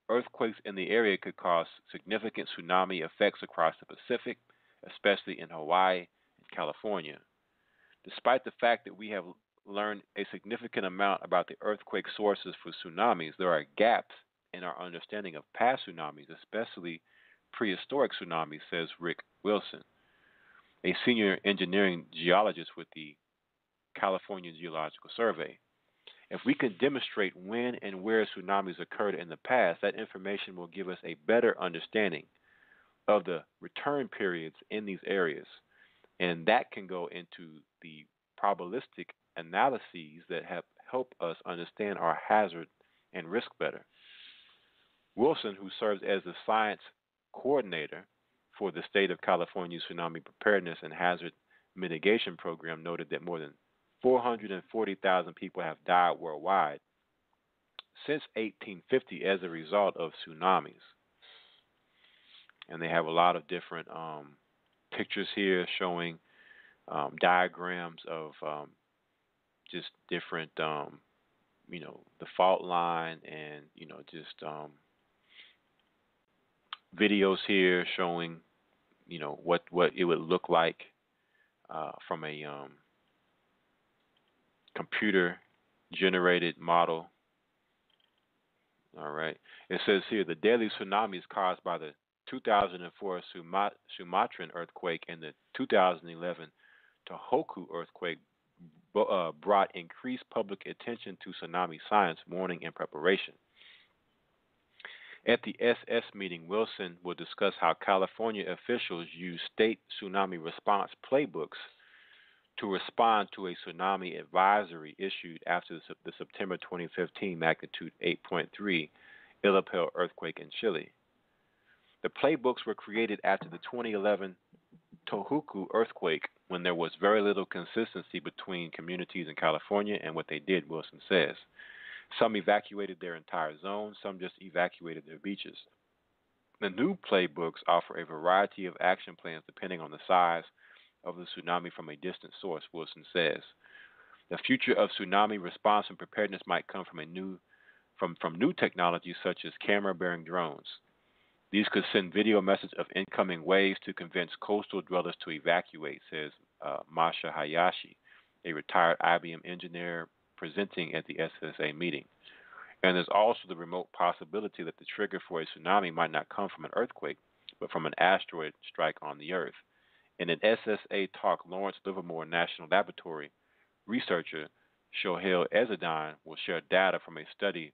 Earthquakes in the area could cause significant tsunami effects across the Pacific, especially in Hawaii and California. Despite the fact that we have learned a significant amount about the earthquake sources for tsunamis, there are gaps in our understanding of past tsunamis, especially prehistoric tsunamis, says Rick Wilson, a senior engineering geologist with the California Geological Survey. If we can demonstrate when and where tsunamis occurred in the past, that information will give us a better understanding of the return periods in these areas. And that can go into the probabilistic analyses that have helped us understand our hazard and risk better. Wilson, who serves as the science coordinator for the state of California Tsunami Preparedness and Hazard Mitigation Program, noted that more than 440,000 people have died worldwide since 1850 as a result of tsunamis. And they have a lot of different um, pictures here showing um, diagrams of um, just different, um, you know, the fault line and, you know, just um, videos here showing, you know, what, what it would look like uh, from a um, computer generated model. All right. It says here the deadly tsunami is caused by the 2004 Sumatran earthquake and the 2011 Tohoku earthquake uh, brought increased public attention to tsunami science, warning, and preparation. At the SS meeting, Wilson will discuss how California officials use state tsunami response playbooks to respond to a tsunami advisory issued after the September 2015 magnitude 8.3 Illapel earthquake in Chile. The playbooks were created after the 2011 Tohoku earthquake when there was very little consistency between communities in California and what they did, Wilson says. Some evacuated their entire zone, some just evacuated their beaches. The new playbooks offer a variety of action plans depending on the size of the tsunami from a distant source, Wilson says. The future of tsunami response and preparedness might come from a new from, from new technologies such as camera bearing drones. These could send video message of incoming waves to convince coastal dwellers to evacuate, says uh, Masha Hayashi, a retired IBM engineer presenting at the SSA meeting. And there's also the remote possibility that the trigger for a tsunami might not come from an earthquake, but from an asteroid strike on the Earth. In an SSA talk, Lawrence Livermore National Laboratory researcher Souheil Ezzedine will share data from a study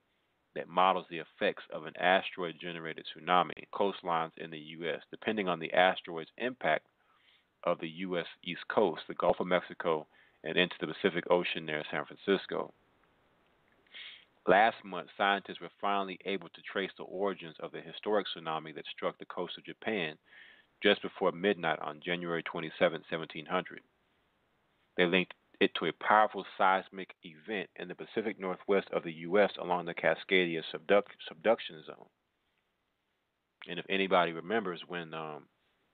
that models the effects of an asteroid generated tsunami coastlines in the U.S. Depending on the asteroid's impact of the U.S. East Coast, the Gulf of Mexico, and into the Pacific Ocean near San Francisco. Last month, scientists were finally able to trace the origins of the historic tsunami that struck the coast of Japan just before midnight on January 27, 1700. They linked it to a powerful seismic event in the Pacific Northwest of the U.S. along the Cascadia subduction zone. And if anybody remembers when um,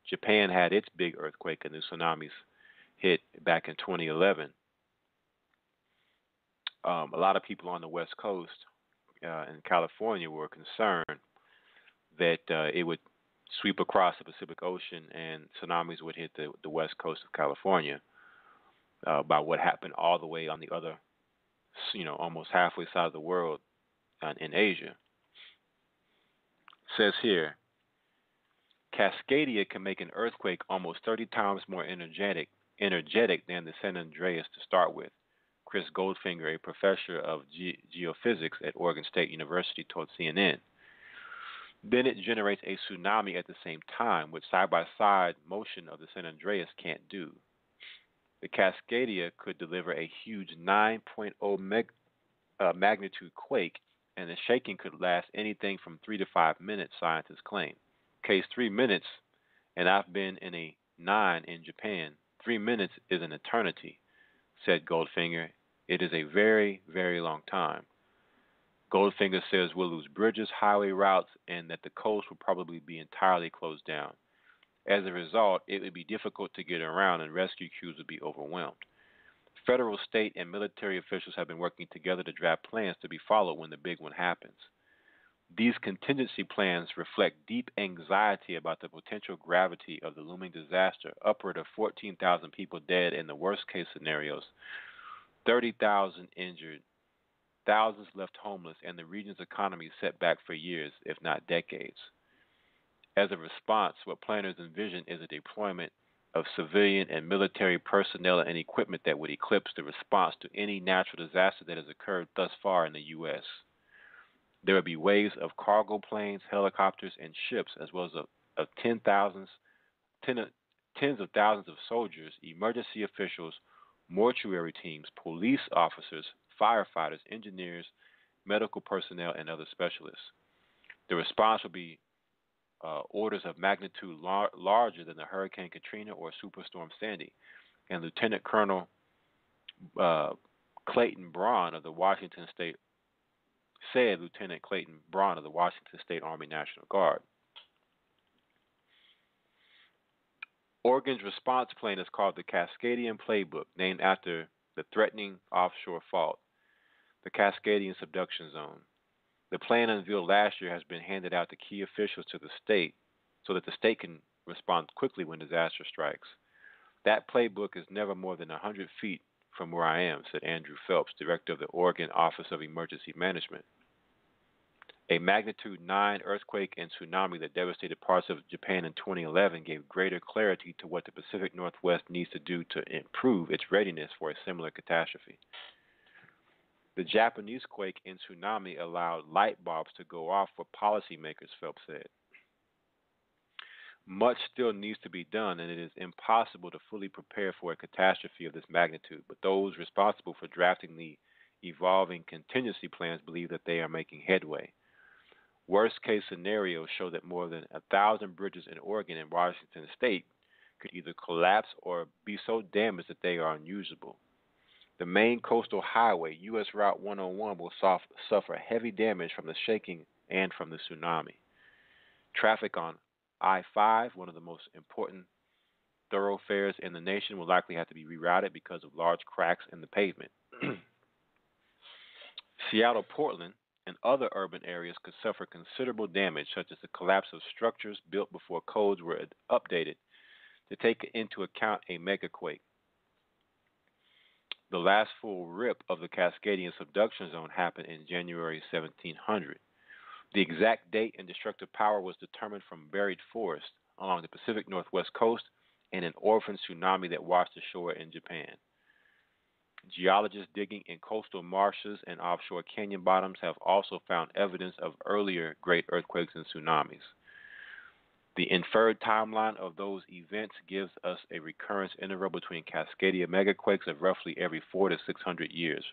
Japan had its big earthquake and the tsunamis hit back in 2011, um, a lot of people on the West Coast uh, in California were concerned that uh, it would sweep across the Pacific Ocean and tsunamis would hit the, the west coast of California uh, by what happened all the way on the other, you know, almost halfway side of the world uh, in Asia. It says here, Cascadia can make an earthquake almost 30 times more energetic energetic than the San Andreas to start with. Chris Goldfinger, a professor of ge- geophysics at Oregon State University, told CNN. Then it generates a tsunami at the same time, which side by side motion of the San Andreas can't do. The Cascadia could deliver a huge 9.0 meg, uh, magnitude quake, and the shaking could last anything from three to five minutes, scientists claim. Case three minutes, and I've been in a nine in Japan. Three minutes is an eternity, said Goldfinger. It is a very, very long time. Goldfinger says we'll lose bridges, highway routes, and that the coast will probably be entirely closed down. As a result, it would be difficult to get around and rescue crews would be overwhelmed. Federal, state, and military officials have been working together to draft plans to be followed when the big one happens. These contingency plans reflect deep anxiety about the potential gravity of the looming disaster, upward of 14,000 people dead in the worst case scenarios, 30,000 injured, thousands left homeless, and the region's economy set back for years, if not decades. As a response, what planners envision is a deployment of civilian and military personnel and equipment that would eclipse the response to any natural disaster that has occurred thus far in the U.S. There would be waves of cargo planes, helicopters, and ships, as well as of, of ten thousands, ten, tens of thousands of soldiers, emergency officials, mortuary teams, police officers, firefighters, engineers, medical personnel, and other specialists. The response will be uh, orders of magnitude lar- larger than the Hurricane Katrina or Superstorm Sandy. And Lieutenant Colonel uh, Clayton Braun of the Washington State said Lieutenant Clayton Braun of the Washington State Army National Guard. Oregon's response plan is called the Cascadian Playbook, named after the threatening offshore fault, the Cascadian Subduction Zone. The plan unveiled last year has been handed out to key officials to the state so that the state can respond quickly when disaster strikes. That playbook is never more than 100 feet from where I am, said Andrew Phelps, director of the Oregon Office of Emergency Management. A magnitude 9 earthquake and tsunami that devastated parts of Japan in 2011 gave greater clarity to what the Pacific Northwest needs to do to improve its readiness for a similar catastrophe. The Japanese quake and tsunami allowed light bulbs to go off for policymakers, Phelps said. Much still needs to be done, and it is impossible to fully prepare for a catastrophe of this magnitude. But those responsible for drafting the evolving contingency plans believe that they are making headway. Worst case scenarios show that more than a thousand bridges in Oregon and Washington state could either collapse or be so damaged that they are unusable. The main coastal highway, U.S. Route 101, will suffer heavy damage from the shaking and from the tsunami. Traffic on I 5, one of the most important thoroughfares in the nation, will likely have to be rerouted because of large cracks in the pavement. *clears throat* Seattle Portland and other urban areas could suffer considerable damage, such as the collapse of structures built before codes were updated to take into account a megaquake. The last full rip of the Cascadian subduction zone happened in January 1700. The exact date and destructive power was determined from buried forest along the Pacific Northwest coast and an orphan tsunami that washed ashore in Japan. Geologists digging in coastal marshes and offshore canyon bottoms have also found evidence of earlier great earthquakes and tsunamis. The inferred timeline of those events gives us a recurrence interval between Cascadia megaquakes of roughly every four to 600 years,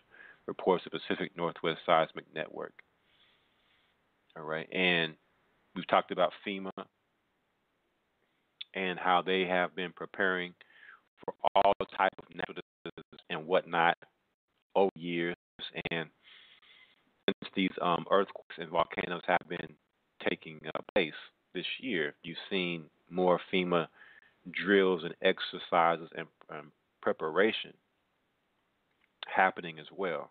reports the Pacific Northwest Seismic Network. All right, and we've talked about FEMA and how they have been preparing for all type of natural disasters and whatnot over years. And since these um, earthquakes and volcanoes have been taking uh, place this year, you've seen more FEMA drills and exercises and um, preparation happening as well.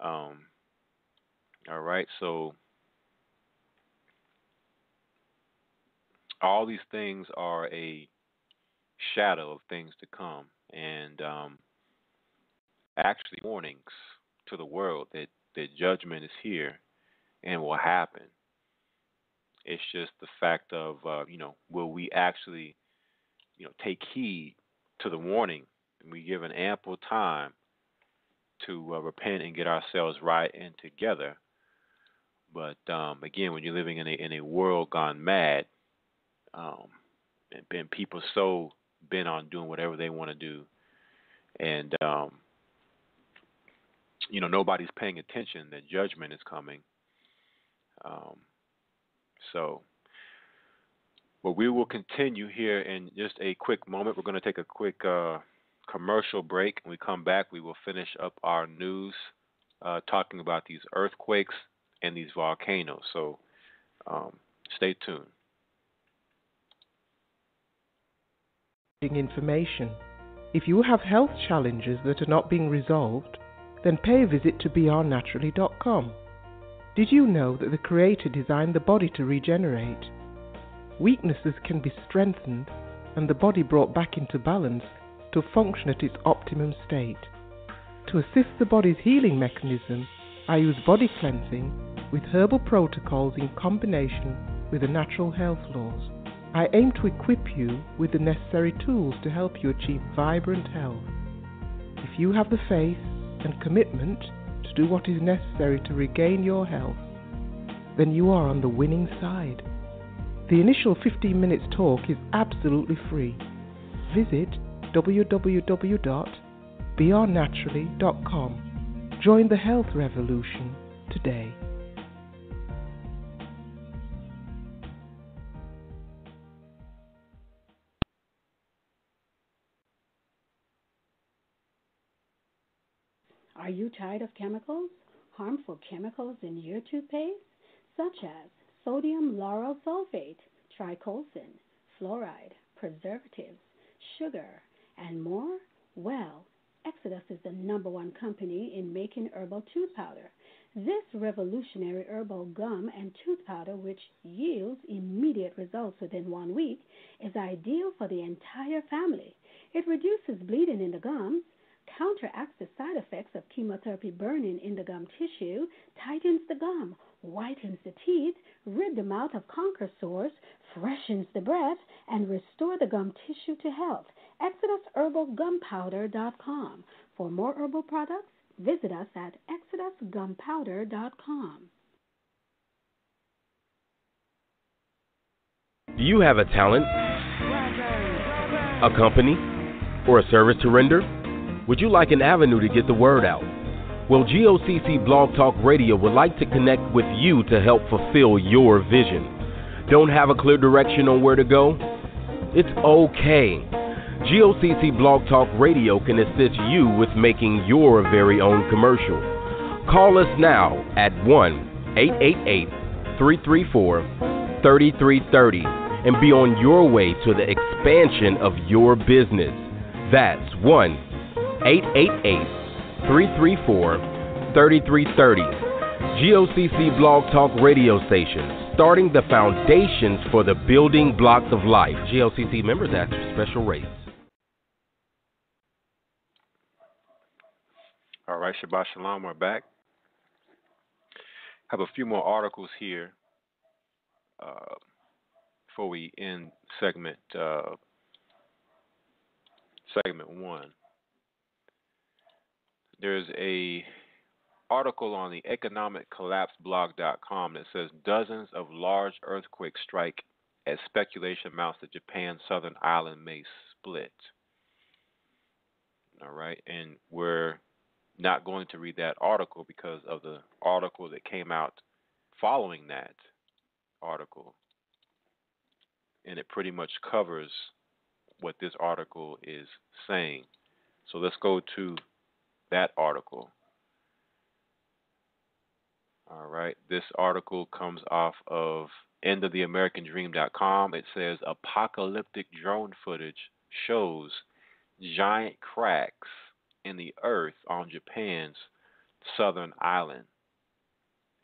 Um, all right, so all these things are a shadow of things to come, and um, actually warnings to the world that that judgment is here and will happen. It's just the fact of uh, you know will we actually you know take heed to the warning and we given ample time to uh, repent and get ourselves right and together. But um, again, when you're living in a in a world gone mad, um, and, and people so bent on doing whatever they want to do, and um, you know nobody's paying attention that judgment is coming. Um, so, well, we will continue here in just a quick moment. We're going to take a quick uh, commercial break. When we come back, we will finish up our news uh, talking about these earthquakes and these volcanoes. So, um, stay tuned. information. If you have health challenges that are not being resolved, then pay a visit to brnaturally.com. Did you know that the Creator designed the body to regenerate? Weaknesses can be strengthened and the body brought back into balance to function at its optimum state. To assist the body's healing mechanism, I use body cleansing with herbal protocols in combination with the natural health laws. I aim to equip you with the necessary tools to help you achieve vibrant health. If you have the faith and commitment to do what is necessary to regain your health, then you are on the winning side. The initial 15 minutes talk is absolutely free. Visit www.brnaturally.com. Join the health revolution today. Are you tired of chemicals? Harmful chemicals in your toothpaste, such as sodium lauryl sulfate, triclosan, fluoride, preservatives, sugar, and more? Well, Exodus is the number one company in making herbal tooth powder. This revolutionary herbal gum and tooth powder, which yields immediate results within one week, is ideal for the entire family. It reduces bleeding in the gums, counteracts the side effects of chemotherapy burning in the gum tissue, tightens the gum, whitens the teeth, rid the mouth of canker sores, freshens the breath, and restore the gum tissue to health. ExodusHerbalGumPowder.com. For more herbal products, visit us at ExodusGumPowder.com. Do you have a talent, a company, or a service to render? Would you like an avenue to get the word out? Well, GOCC Blog Talk Radio would like to connect with you to help fulfill your vision. Don't have a clear direction on where to go? It's okay. GOCC Blog Talk Radio can assist you with making your very own commercial. Call us now at 1 888 334 3330 and be on your way to the expansion of your business. That's 1 888 334 3330. GOCC Blog Talk radio station, starting the foundations for the building blocks of life. GOCC members ask for special rates. All right, Shabbat Shalom, we're back. Have a few more articles here uh, before we end segment uh, segment one. There's a article on the economiccollapseblog.com that says dozens of large earthquakes strike as speculation mounts that Japan's southern island may split. All right, and we're not going to read that article because of the article that came out following that article. And it pretty much covers what this article is saying. So let's go to that article. All right, this article comes off of endoftheamericandream.com. It says apocalyptic drone footage shows giant cracks in the earth on Japan's southern island.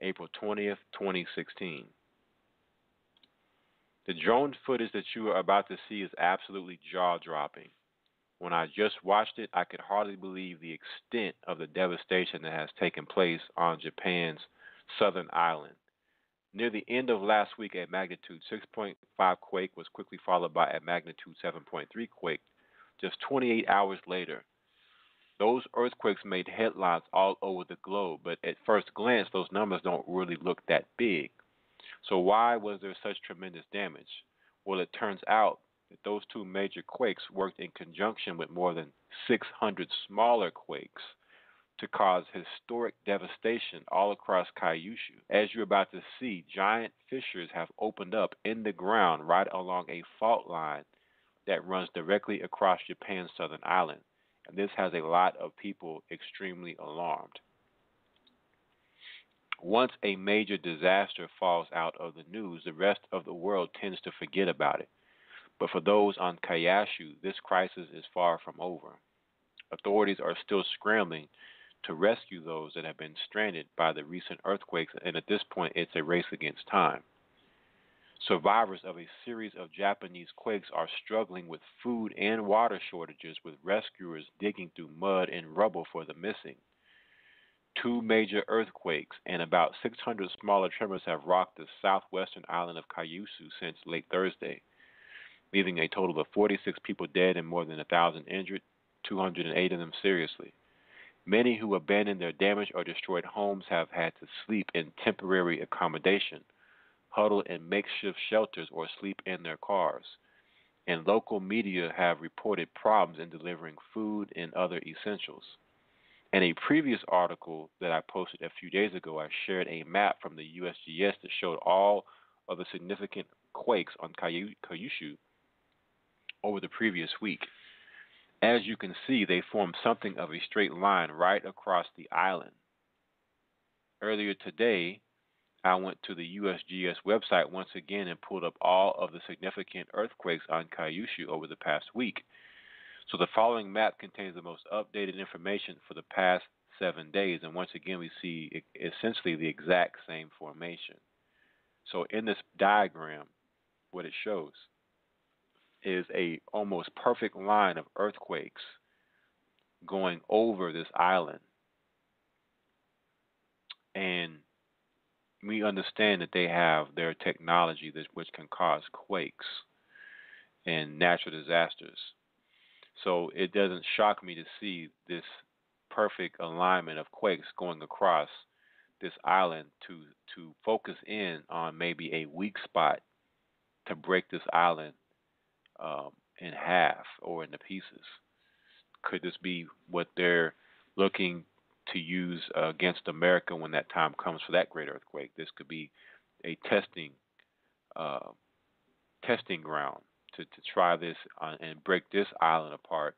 April 20th, 2016. The drone footage that you are about to see is absolutely jaw dropping. When I just watched it, I could hardly believe the extent of the devastation that has taken place on Japan's southern island. Near the end of last week, a magnitude 6.5 quake was quickly followed by a magnitude 7.3 quake just 28 hours later. Those earthquakes made headlines all over the globe, but at first glance, those numbers don't really look that big. So, why was there such tremendous damage? Well, it turns out that those two major quakes worked in conjunction with more than 600 smaller quakes to cause historic devastation all across Kyushu. As you're about to see, giant fissures have opened up in the ground right along a fault line that runs directly across Japan's southern island. And this has a lot of people extremely alarmed. Once a major disaster falls out of the news, the rest of the world tends to forget about it. But for those on Kyushu, this crisis is far from over. Authorities are still scrambling to rescue those that have been stranded by the recent earthquakes, and at this point, it's a race against time. Survivors of a series of Japanese quakes are struggling with food and water shortages, with rescuers digging through mud and rubble for the missing. Two major earthquakes and about 600 smaller tremors have rocked the southwestern island of Kyushu since late Thursday, leaving a total of 46 people dead and more than 1,000 injured, 208 of them seriously. Many who abandoned their damaged or destroyed homes have had to sleep in temporary accommodation, huddle in makeshift shelters, or sleep in their cars. And local media have reported problems in delivering food and other essentials. In a previous article that I posted a few days ago, I shared a map from the USGS that showed all of the significant quakes on Kyushu over the previous week. As you can see, they form something of a straight line right across the island. Earlier today, I went to the USGS website once again and pulled up all of the significant earthquakes on Kyushu over the past week. So the following map contains the most updated information for the past seven days, and once again we see essentially the exact same formation. So in this diagram, what it shows is a almost perfect line of earthquakes going over this island. And we understand that they have their technology that, which can cause quakes and natural disasters. So it doesn't shock me to see this perfect alignment of quakes going across this island to to focus in on maybe a weak spot to break this island um, in half or into pieces. Could this be what they're looking to use uh, against America when that time comes for that great earthquake? This could be a testing uh, testing ground to, to try this uh, and break this island apart,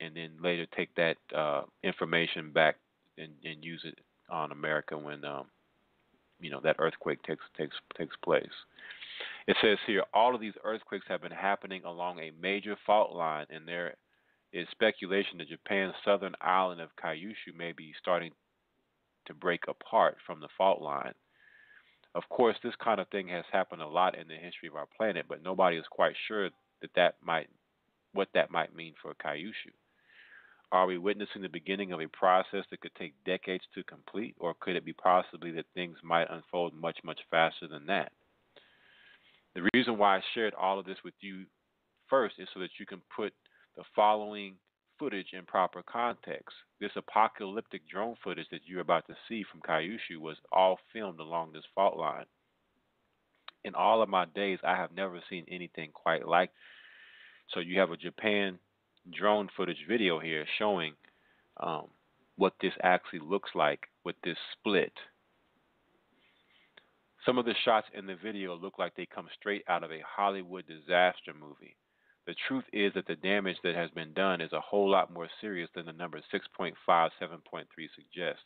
and then later take that uh, information back and, and use it on America when um, you know that earthquake takes takes takes place. It says here all of these earthquakes have been happening along a major fault line, and there is speculation that Japan's southern island of Kyushu may be starting to break apart from the fault line. Of course, this kind of thing has happened a lot in the history of our planet, but nobody is quite sure that that might what that might mean for Kyushu. Are we witnessing the beginning of a process that could take decades to complete, or could it be possibly that things might unfold much, much faster than that? The reason why I shared all of this with you first is so that you can put the following footage in proper context. This apocalyptic drone footage that you're about to see from Kyushu was all filmed along this fault line. In all of my days, I have never seen anything quite like. So you have a Japan drone footage video here showing um, what this actually looks like with this split. Some of the shots in the video look like they come straight out of a Hollywood disaster movie. The truth is that the damage that has been done is a whole lot more serious than the number 6.5, 7.3 suggests.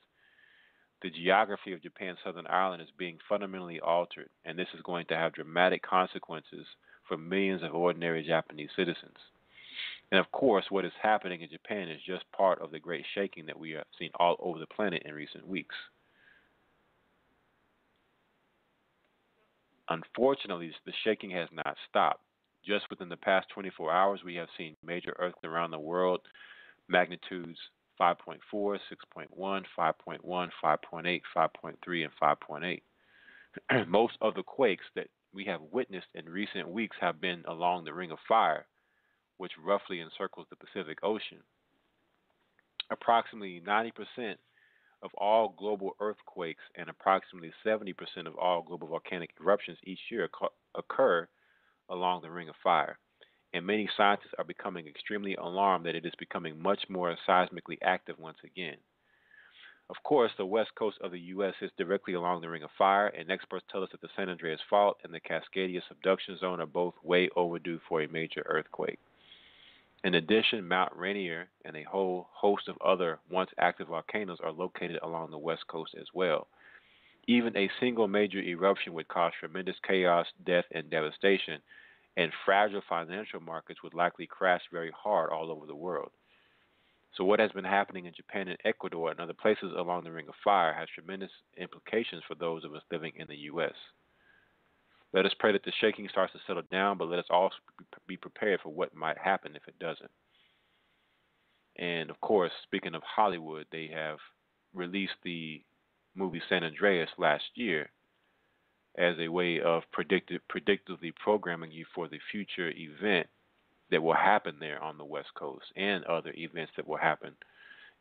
The geography of Japan's southern island is being fundamentally altered, and this is going to have dramatic consequences for millions of ordinary Japanese citizens. And of course, what is happening in Japan is just part of the great shaking that we have seen all over the planet in recent weeks. Unfortunately, the shaking has not stopped. Just within the past 24 hours, we have seen major earthquakes around the world, magnitudes 5.4, 6.1, 5.1, 5.8, 5.3, and 5.8. *clears throat* Most of the quakes that we have witnessed in recent weeks have been along the Ring of Fire, which roughly encircles the Pacific Ocean. Approximately 90% of all global earthquakes and approximately 70% of all global volcanic eruptions each year occur along the Ring of Fire, and many scientists are becoming extremely alarmed that it is becoming much more seismically active once again. Of course, the west coast of the U.S. is directly along the Ring of Fire, and experts tell us that the San Andreas Fault and the Cascadia Subduction Zone are both way overdue for a major earthquake. In addition, Mount Rainier and a whole host of other once active volcanoes are located along the west coast as well. Even a single major eruption would cause tremendous chaos, death, and devastation, and fragile financial markets would likely crash very hard all over the world. So, what has been happening in Japan and Ecuador and other places along the Ring of Fire has tremendous implications for those of us living in the U.S. Let us pray that the shaking starts to settle down, but let us also be prepared for what might happen if it doesn't. And of course, speaking of Hollywood, they have released the movie San Andreas last year as a way of predictive, predictively programming you for the future event that will happen there on the West Coast and other events that will happen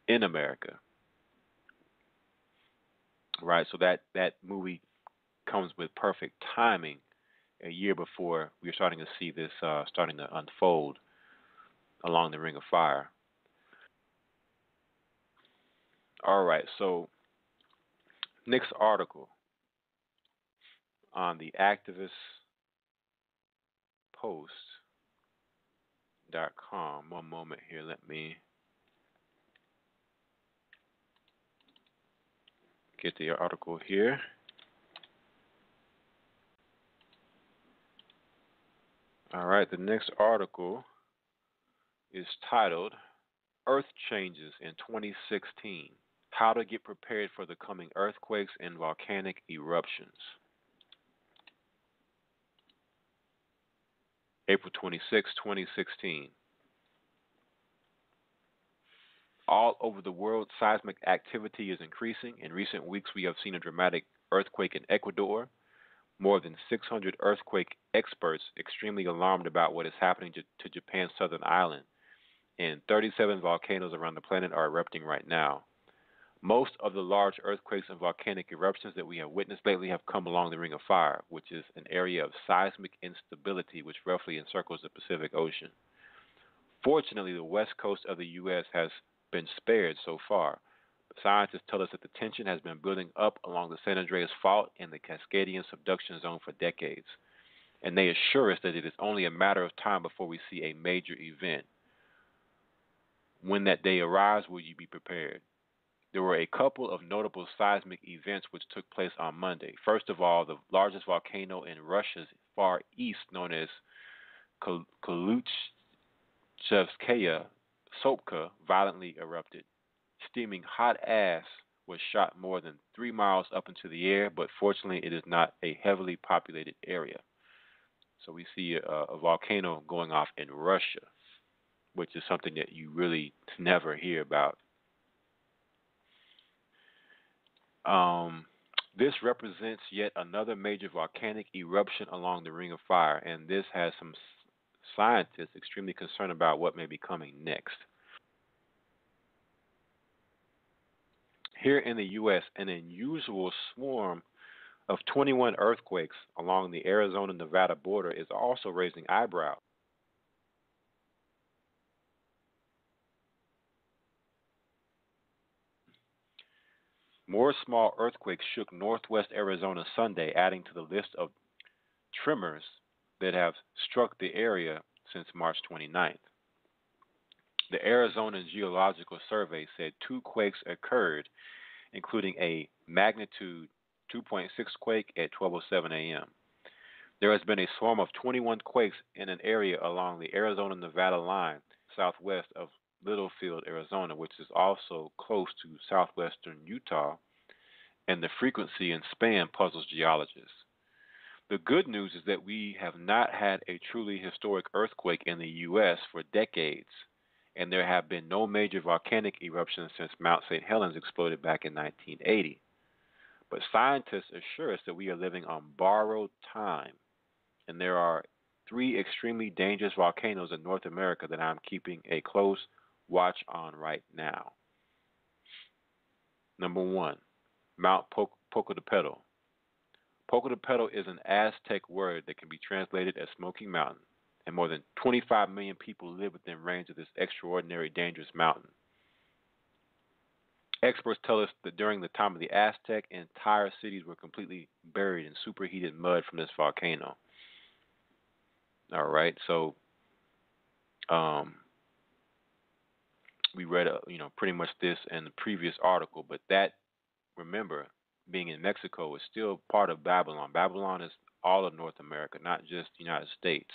in America. Right, so that that movie comes with perfect timing a year before we're starting to see this uh, starting to unfold along the Ring of Fire. All right, so next article on the activist post.com. One moment here, let me get the article here. All right, the next article is titled Earth Changes in 2016 how to get prepared for the coming earthquakes and volcanic eruptions. April 26, 2016. All over the world, seismic activity is increasing. In recent weeks, we have seen a dramatic earthquake in Ecuador. More than 600 earthquake experts extremely alarmed about what is happening to, to Japan's southern island. And 37 volcanoes around the planet are erupting right now. Most of the large earthquakes and volcanic eruptions that we have witnessed lately have come along the Ring of Fire, which is an area of seismic instability which roughly encircles the Pacific Ocean. Fortunately, the west coast of the U.S. has been spared so far. Scientists tell us that the tension has been building up along the San Andreas Fault and the Cascadian Subduction Zone for decades, and they assure us that it is only a matter of time before we see a major event. When that day arrives, will you be prepared? There were a couple of notable seismic events which took place on Monday. First of all, the largest volcano in Russia's far east, known as Klyuchevskaya Sopka, violently erupted. Steaming hot ass was shot more than three miles up into the air, but fortunately, it is not a heavily populated area. So we see a, a volcano going off in Russia, which is something that you really never hear about Um, this represents yet another major volcanic eruption along the Ring of Fire, and this has some scientists extremely concerned about what may be coming next. Here in the U.S., an unusual swarm of 21 earthquakes along the Arizona Nevada border is also raising eyebrows. More small earthquakes shook northwest Arizona Sunday, adding to the list of tremors that have struck the area since March 29th. The Arizona Geological Survey said two quakes occurred, including a magnitude 2.6 quake at 12:07 a.m. There has been a swarm of 21 quakes in an area along the Arizona-Nevada line southwest of Littlefield, Arizona, which is also close to southwestern Utah, and the frequency and span puzzles geologists. The good news is that we have not had a truly historic earthquake in the U.S. for decades, and there have been no major volcanic eruptions since Mount St. Helens exploded back in 1980. But scientists assure us that we are living on borrowed time, and there are three extremely dangerous volcanoes in North America that I'm keeping a close watch on right now. Number one, Mount Popocatépetl. Popocatépetl is an Aztec word that can be translated as Smoking Mountain, and more than 25 million people live within range of this extraordinary dangerous mountain. Experts tell us that during the time of the Aztec, entire cities were completely buried in superheated mud from this volcano. All right, so um, we read, uh, you know, pretty much this in the previous article, but that, remember, being in Mexico is still part of Babylon. Babylon is all of North America, not just the United States.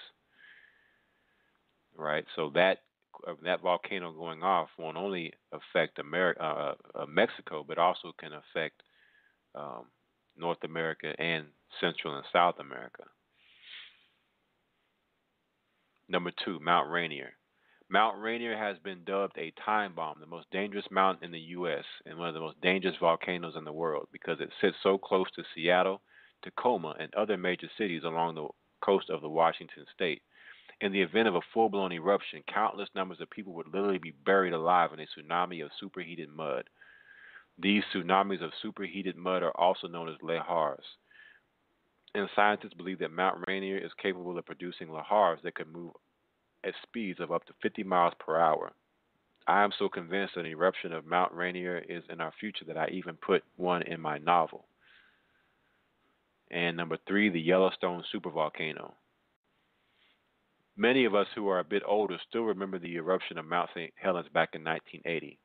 Right, so that that volcano going off won't only affect America, uh, uh, Mexico, but also can affect um, North America and Central and South America. Number two, Mount Rainier. Mount Rainier has been dubbed a time bomb, the most dangerous mountain in the U.S. and one of the most dangerous volcanoes in the world because it sits so close to Seattle, Tacoma, and other major cities along the coast of the Washington state. In the event of a full blown eruption, countless numbers of people would literally be buried alive in a tsunami of superheated mud. These tsunamis of superheated mud are also known as lahars. And scientists believe that Mount Rainier is capable of producing lahars that could move at speeds of up to 50 miles per hour. I am so convinced that an eruption of Mount Rainier is in our future that I even put one in my novel. And number three, the Yellowstone supervolcano. Many of us who are a bit older still remember the eruption of Mount St. Helens back in 1980.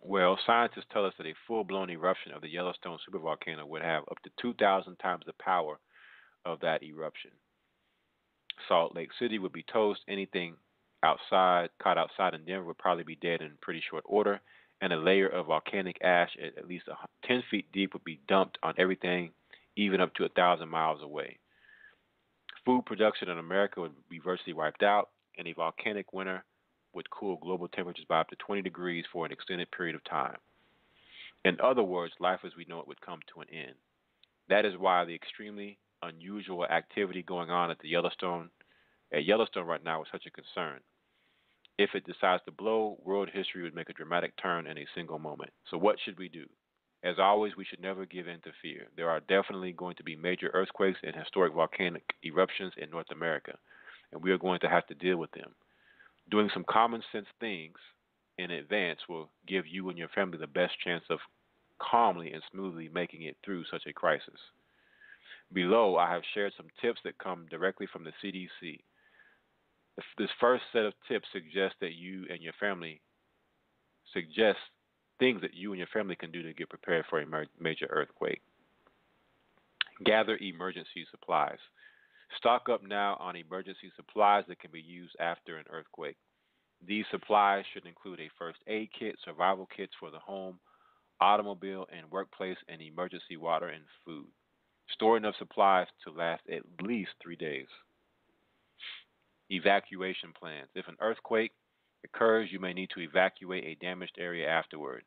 Well, scientists tell us that a full blown eruption of the Yellowstone supervolcano would have up to 2,000 times the power of that eruption. Salt Lake City would be toast. Anything outside, caught outside in Denver, would probably be dead in pretty short order. And a layer of volcanic ash at, at least 10 feet deep would be dumped on everything, even up to thousand miles away. Food production in America would be virtually wiped out, and a volcanic winter would cool global temperatures by up to 20 degrees for an extended period of time. In other words, life as we know it would come to an end. That is why the extremely unusual activity going on at the Yellowstone at Yellowstone right now is such a concern. If it decides to blow, world history would make a dramatic turn in a single moment. So what should we do? As always, we should never give in to fear. There are definitely going to be major earthquakes and historic volcanic eruptions in North America, and we are going to have to deal with them. Doing some common sense things in advance will give you and your family the best chance of calmly and smoothly making it through such a crisis. Below, I have shared some tips that come directly from the CDC. This first set of tips suggests that you and your family suggest things that you and your family can do to get prepared for a major earthquake. Gather emergency supplies. Stock up now on emergency supplies that can be used after an earthquake. These supplies should include a first aid kit, survival kits for the home, automobile and workplace, and emergency water and food. Store enough supplies to last at least three days. Evacuation plans. If an earthquake occurs, you may need to evacuate a damaged area afterward.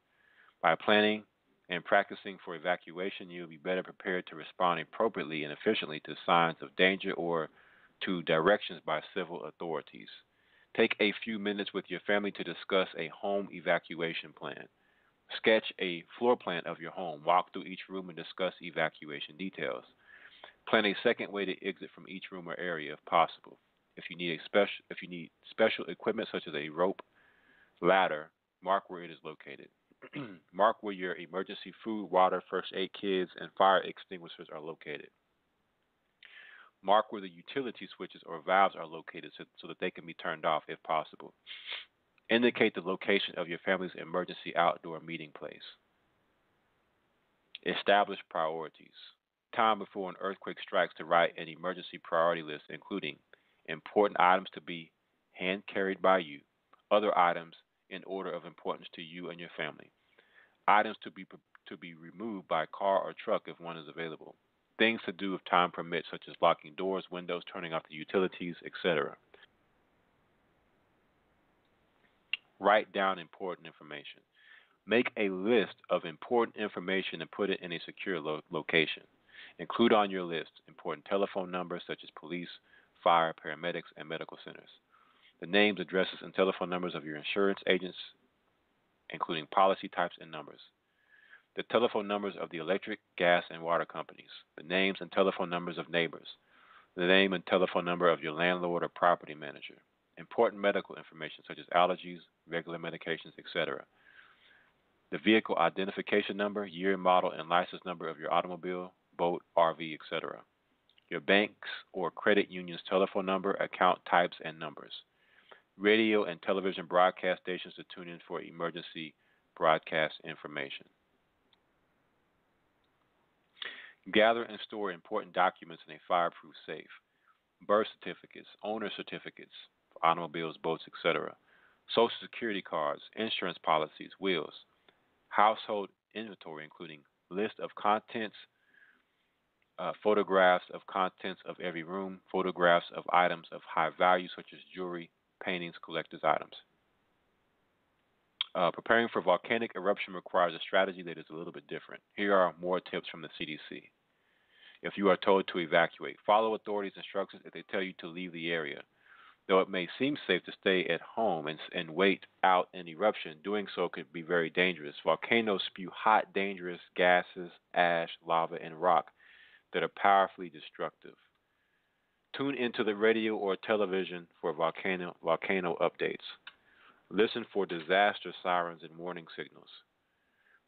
By planning and practicing for evacuation, you will be better prepared to respond appropriately and efficiently to signs of danger or to directions by civil authorities. Take a few minutes with your family to discuss a home evacuation plan. Sketch a floor plan of your home. Walk through each room and discuss evacuation details. Plan a second way to exit from each room or area if possible. If you need special if you need special equipment such as a rope, ladder, mark where it is located. *clears throat* mark where your emergency food, water, first aid kits, and fire extinguishers are located. Mark where the utility switches or valves are located so, so that they can be turned off if possible. Indicate the location of your family's emergency outdoor meeting place. Establish priorities. Time before an earthquake strikes to write an emergency priority list, including important items to be hand carried by you, other items in order of importance to you and your family, items to be to be removed by car or truck if one is available, things to do if time permits, such as locking doors, windows, turning off the utilities, etc. Write down important information. Make a list of important information and put it in a secure lo- location. Include on your list important telephone numbers such as police, fire, paramedics, and medical centers. The names, addresses, and telephone numbers of your insurance agents, including policy types and numbers. The telephone numbers of the electric, gas, and water companies. The names and telephone numbers of neighbors. The name and telephone number of your landlord or property manager. Important medical information such as allergies, regular medications, etc. The vehicle identification number, year, model, and license number of your automobile, boat, RV, etc your bank's or credit union's telephone number, account types, and numbers. Radio and television broadcast stations to tune in for emergency broadcast information. Gather and store important documents in a fireproof safe. Birth certificates, owner certificates automobiles, boats, etc. Social security cards, insurance policies, wills. Household inventory, including list of contents, uh, photographs of contents of every room, photographs of items of high value such as jewelry, paintings, collector's items. Uh, preparing for volcanic eruption requires a strategy that is a little bit different. Here are more tips from the CDC. If you are told to evacuate, follow authorities' instructions if they tell you to leave the area. Though it may seem safe to stay at home and, and wait out an eruption, doing so could be very dangerous. Volcanoes spew hot, dangerous gases, ash, lava, and rock that are powerfully destructive. Tune into the radio or television for volcano, volcano updates. Listen for disaster sirens and warning signals.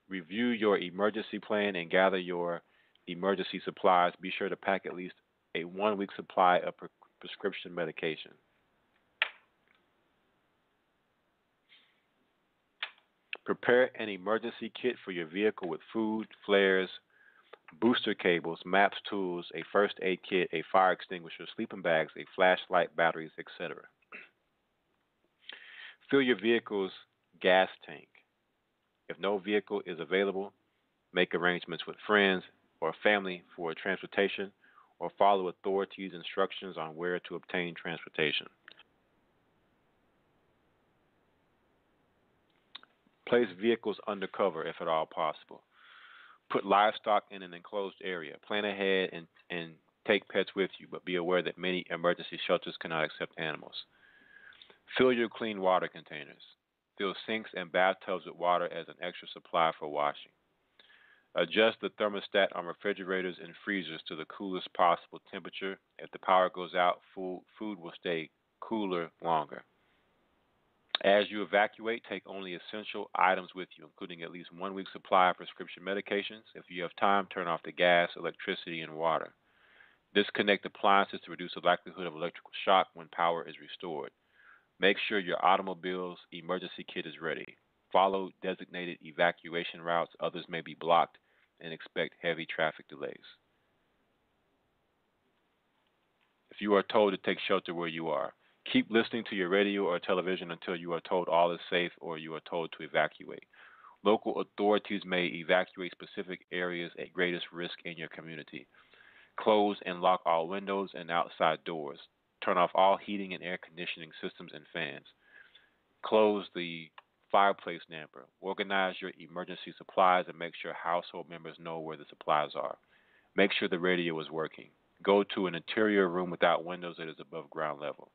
Review your emergency plan and gather your emergency supplies. Be sure to pack at least a one week supply of pre- prescription medication. Prepare an emergency kit for your vehicle with food, flares, booster cables, maps, tools, a first aid kit, a fire extinguisher, sleeping bags, a flashlight, batteries, etc. Fill your vehicle's gas tank. If no vehicle is available, make arrangements with friends or family for transportation or follow authorities' instructions on where to obtain transportation. Place vehicles undercover if at all possible put livestock in an enclosed area. Plan ahead and, and take pets with you, but be aware that many emergency shelters cannot accept animals. Fill your clean water containers. Fill sinks and bathtubs with water as an extra supply for washing. Adjust the thermostat on refrigerators and freezers to the coolest possible temperature. If the power goes out, food, food will stay cooler longer. As you evacuate, take only essential items with you, including at least one week's supply of prescription medications. If you have time, turn off the gas, electricity, and water. Disconnect appliances to reduce the likelihood of electrical shock when power is restored. Make sure your automobile's emergency kit is ready. Follow designated evacuation routes, others may be blocked, and expect heavy traffic delays. If you are told to take shelter where you are, Keep listening to your radio or television until you are told all is safe or you are told to evacuate. Local authorities may evacuate specific areas at greatest risk in your community. Close and lock all windows and outside doors. Turn off all heating and air conditioning systems and fans. Close the fireplace damper. Organize your emergency supplies and make sure household members know where the supplies are. Make sure the radio is working. Go to an interior room without windows that is above ground level.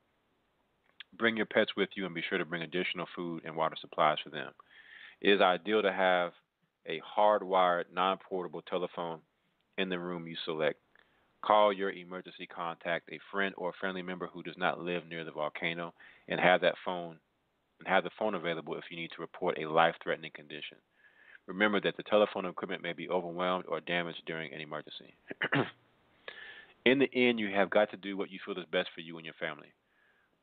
Bring your pets with you and be sure to bring additional food and water supplies for them. It is ideal to have a hardwired, non portable telephone in the room you select. Call your emergency contact, a friend or a family member who does not live near the volcano, and have that phone and have the phone available if you need to report a life-threatening condition. Remember that the telephone equipment may be overwhelmed or damaged during an emergency. *clears throat* in the end, you have got to do what you feel is best for you and your family.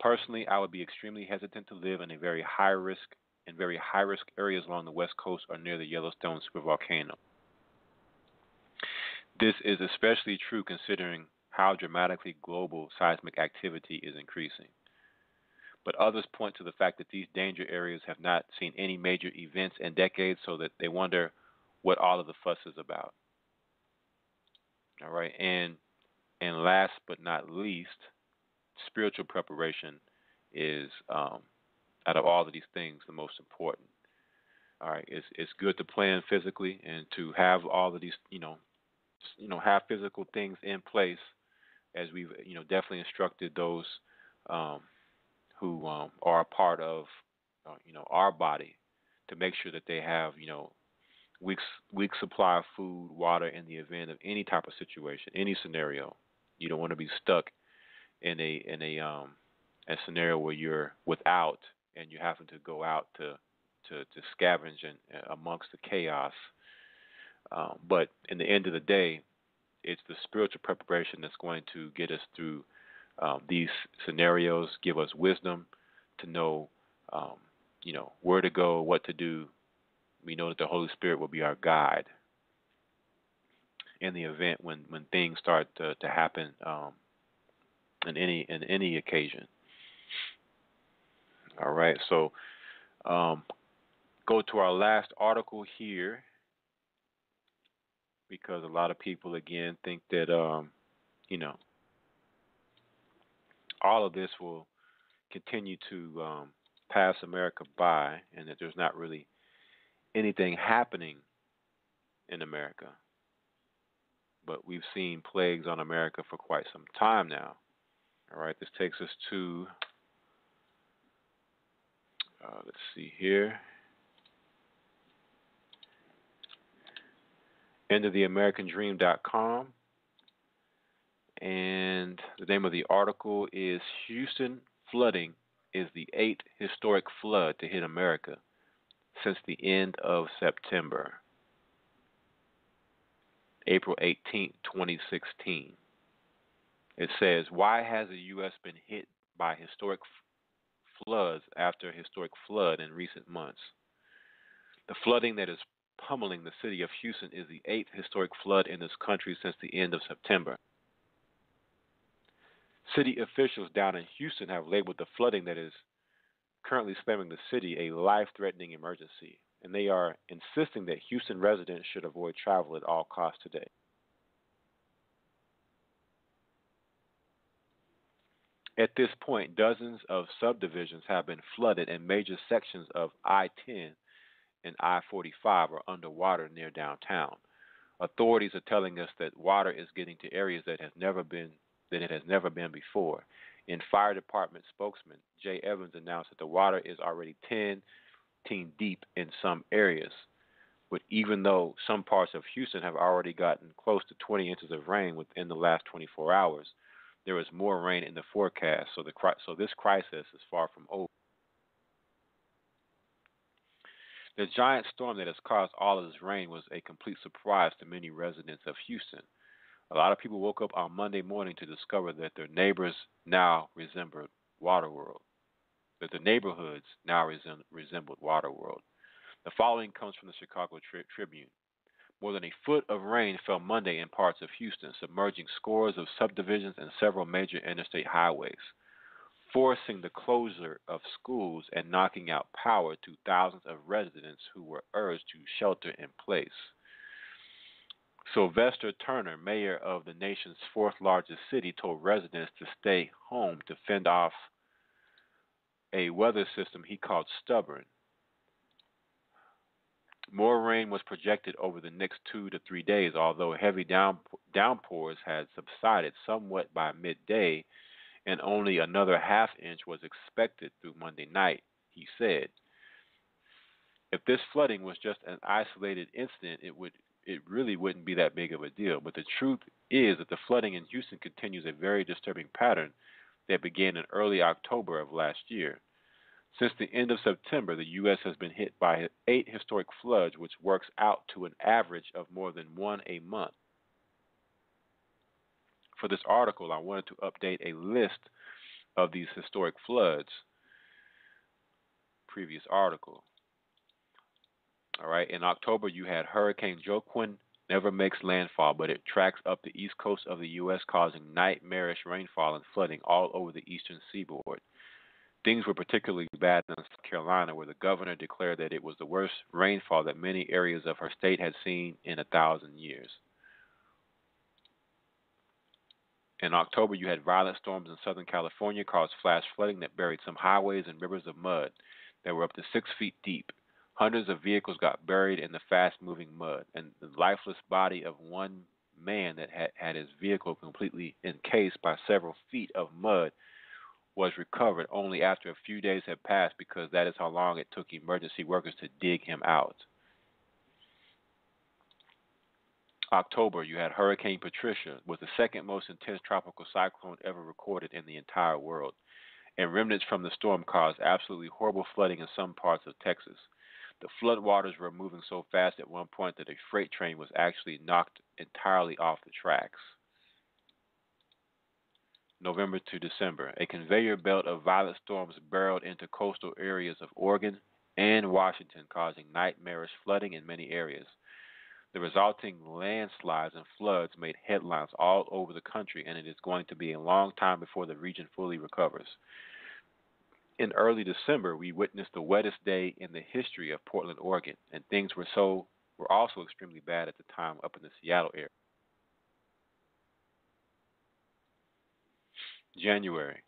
Personally, I would be extremely hesitant to live in a very high risk in very high risk areas along the west coast or near the Yellowstone supervolcano. This is especially true considering how dramatically global seismic activity is increasing. But others point to the fact that these danger areas have not seen any major events in decades, so that they wonder what all of the fuss is about. All right, and and last but not least, spiritual preparation is um, out of all of these things the most important. All right, it's it's good to plan physically and to have all of these, you know, you know, have physical things in place, as we've you know definitely instructed those um, who um, are a part of uh, you know our body to make sure that they have you know weeks weeks supply of food, water in the event of any type of situation, any scenario. You don't want to be stuck in a in a um a scenario where you're without and you're having to go out to to, to scavenge and amongst the chaos. Um, but in the end of the day, it's the spiritual preparation that's going to get us through um, these scenarios, give us wisdom to know, um, you know, where to go, what to do. We know that the Holy Spirit will be our guide in the event when when things start to, to happen um, in any in any occasion. All right, so um, go to our last article here because a lot of people again think that um, you know all of this will continue to um, pass America by, and that there's not really anything happening in America. But we've seen plagues on America for quite some time now. All right, this takes us to uh, let's see here. endoftheamericandream.com. And the name of the article is Houston Flooding is the eighth historic flood to hit America since the end of September. April 18, 2016. It says, Why has the U.S. been hit by historic floods after historic flood in recent months. The flooding that is pummeling the city of Houston is the eighth historic flood in this country since the end of September. City officials down in Houston have labeled the flooding that is currently spamming the city a life threatening emergency, and they are insisting that Houston residents should avoid travel at all costs today. At this point, dozens of subdivisions have been flooded, and major sections of I 10 and I 45 are underwater near downtown. Authorities are telling us that water is getting to areas that has never been that it has never been before. In fire department spokesman Jay Evans announced that the water is already 10 10 deep in some areas. But even though some parts of Houston have already gotten close to 20 inches of rain within the last 24 hours, there is more rain in the forecast, so the so this crisis is far from over. The giant storm that has caused all of this rain was a complete surprise to many residents of Houston. A lot of people woke up on Monday morning to discover that their neighbors now resembled Waterworld, that the neighborhoods now resembled Waterworld. The following comes from the Chicago Tri- Tribune. More than a foot of rain fell Monday in parts of Houston, submerging scores of subdivisions and several major interstate highways, forcing the closure of schools and knocking out power to thousands of residents who were urged to shelter in place. Sylvester Turner, mayor of the nation's fourth largest city, told residents to stay home to fend off a weather system he called stubborn more rain was projected over the next two to three days, although heavy down, downpours had subsided somewhat by midday, and only another half inch was expected through Monday night, he said. If this flooding was just an isolated incident, it would it really wouldn't be that big of a deal. But the truth is that the flooding in Houston continues a very disturbing pattern that began in early October of last year. Since the end of September, the U.S. has been hit by eight historic floods, which works out to an average of more than one a month. For this article, I wanted to update a list of these historic floods. Previous article. All right, in October, you had Hurricane Joaquin never makes landfall, but it tracks up the east coast of the U.S., causing nightmarish rainfall and flooding all over the eastern seaboard. Things were particularly bad in South Carolina, where the governor declared that it was the worst rainfall that many areas of her state had seen in a thousand years. In October, you had violent storms in Southern California caused flash flooding that buried some highways and rivers of mud that were up to six feet deep. Hundreds of vehicles got buried in the fast moving mud, and the lifeless body of one man that had had his vehicle completely encased by several feet of mud was recovered only after a few days had passed because that is how long it took emergency workers to dig him out. October, you had Hurricane Patricia, was the second most intense tropical cyclone ever recorded in the entire world, and remnants from the storm caused absolutely horrible flooding in some parts of Texas. The floodwaters were moving so fast at one point that a freight train was actually knocked entirely off the tracks. November to December, a conveyor belt of violent storms barreled into coastal areas of Oregon and Washington, causing nightmarish flooding in many areas. The resulting landslides and floods made headlines all over the country, and it is going to be a long time before the region fully recovers in early December, we witnessed the wettest day in the history of Portland, Oregon, and things were so were also extremely bad at the time up in the Seattle area. January.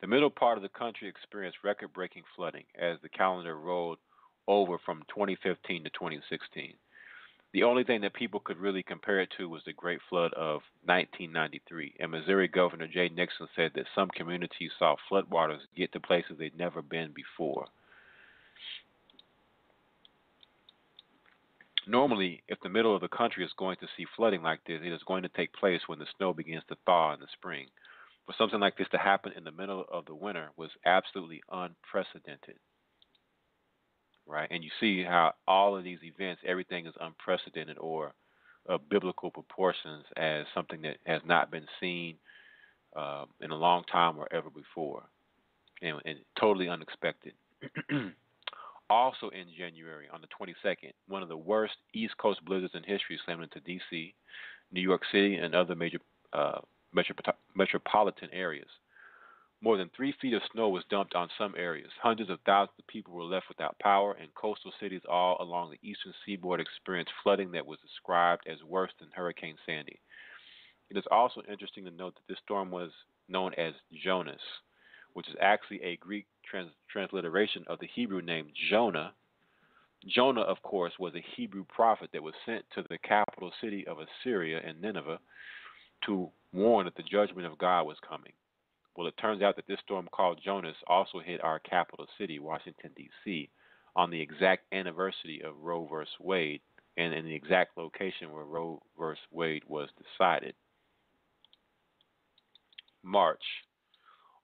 The middle part of the country experienced record breaking flooding as the calendar rolled over from 2015 to 2016. The only thing that people could really compare it to was the Great Flood of 1993. And Missouri Governor Jay Nixon said that some communities saw floodwaters get to places they'd never been before. Normally, if the middle of the country is going to see flooding like this, it is going to take place when the snow begins to thaw in the spring. For something like this to happen in the middle of the winter was absolutely unprecedented right? And you see how all of these events, everything is unprecedented or of biblical proportions as something that has not been seen uh, in a long time or ever before, and, and totally unexpected. *clears throat* also in January, on the 22nd, one of the worst East Coast blizzards in history slammed into D.C., New York City, and other major uh, metropolitan areas. More than three feet of snow was dumped on some areas. Hundreds of thousands of people were left without power, and coastal cities all along the eastern seaboard experienced flooding that was described as worse than Hurricane Sandy. It is also interesting to note that this storm was known as Jonas, which is actually a Greek trans- transliteration of the Hebrew name Jonah. Jonah, of course, was a Hebrew prophet that was sent to the capital city of Assyria and Nineveh to warn that the judgment of God was coming. Well, it turns out that this storm called Jonas also hit our capital city, Washington, D.C., on the exact anniversary of Roe v. Wade and in the exact location where Roe v. Wade was decided. March.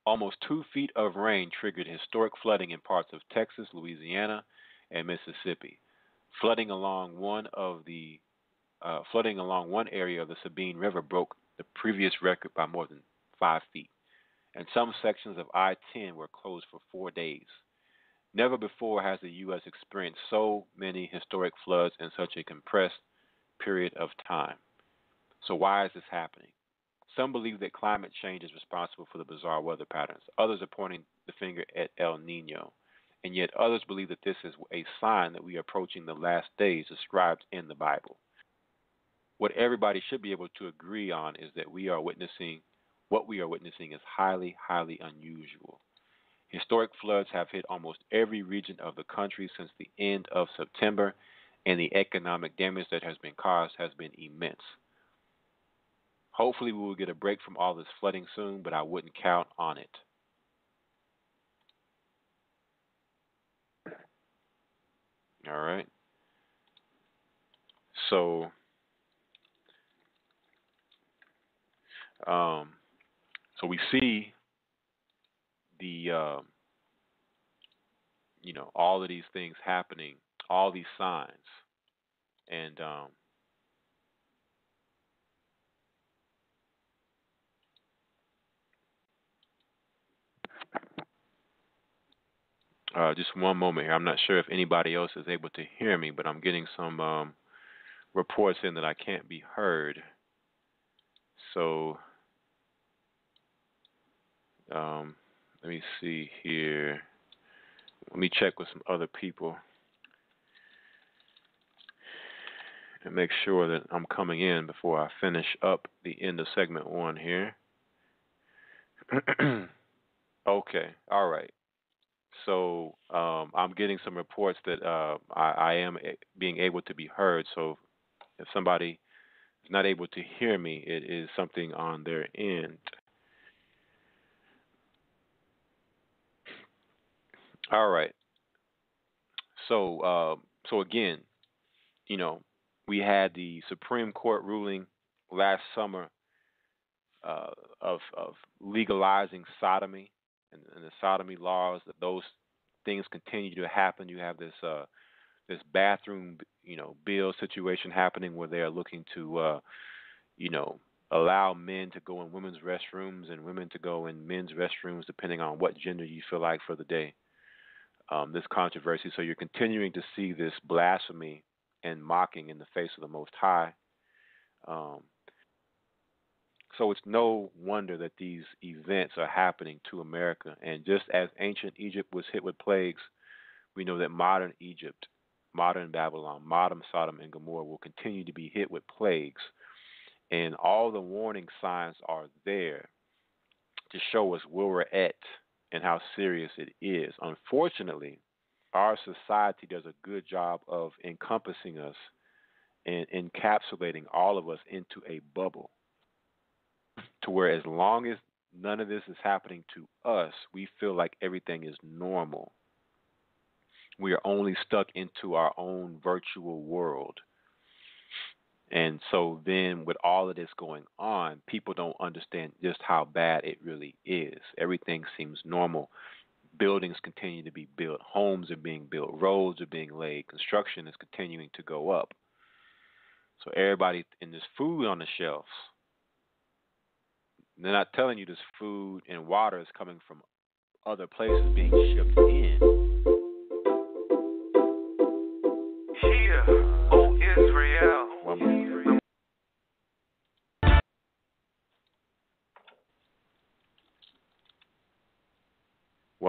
Almost two feet of rain triggered historic flooding in parts of Texas, Louisiana, and Mississippi. Flooding along one of the uh, flooding along one area of the Sabine River broke the previous record by more than five feet and some sections of I 10 were closed for four days. Never before has the U.S. experienced so many historic floods in such a compressed period of time. So, why is this happening? Some believe that climate change is responsible for the bizarre weather patterns. Others are pointing the finger at El Nino. And yet, others believe that this is a sign that we are approaching the last days described in the Bible. What everybody should be able to agree on is that we are witnessing what we are witnessing is highly, highly unusual. Historic floods have hit almost every region of the country since the end of September, and the economic damage that has been caused has been immense. Hopefully, we will get a break from all this flooding soon, but I wouldn't count on it. All right. So, um, so we see the, uh, you know, all of these things happening, all these signs, and um, Uh, just one moment here. I'm not sure if anybody else is able to hear me, but I'm getting some um, reports in that I can't be heard. So um, let me see here. Let me check with some other people and make sure that I'm coming in before I finish up the end of segment one here. *clears throat* okay, all right. So um, I'm getting some reports that uh, I, I, am being able to be heard. So if somebody is not able to hear me, it is something on their end. All right. So uh, so again, you know, we had the Supreme Court ruling last summer uh, of of legalizing sodomy and, and the sodomy laws that those things continue to happen. You have this uh, this bathroom, you know, bill situation happening where they are looking to, uh, you know, allow men to go in women's restrooms and women to go in men's restrooms, depending on what gender you feel like for the day. Um, this controversy. So you're continuing to see this blasphemy and mocking in the face of the Most High. Um, so it's no wonder that these events are happening to America. And just as ancient Egypt was hit with plagues, we know that modern Egypt, modern Babylon, modern Sodom and Gomorrah will continue to be hit with plagues. And all the warning signs are there to show us where we're at and how serious it is. Unfortunately, our society does a good job of encompassing us and encapsulating all of us into a bubble to where as long as none of this is happening to us, we feel like everything is normal. We are only stuck into our own virtual world. And so then, with all of this going on, people don't understand just how bad it really is. Everything seems normal. Buildings continue to be built, homes are being built, roads are being laid, construction is continuing to go up. So, everybody, in this food on the shelves, they're not telling you this food and water is coming from other places being shipped in. Hear, O Israel. One moment.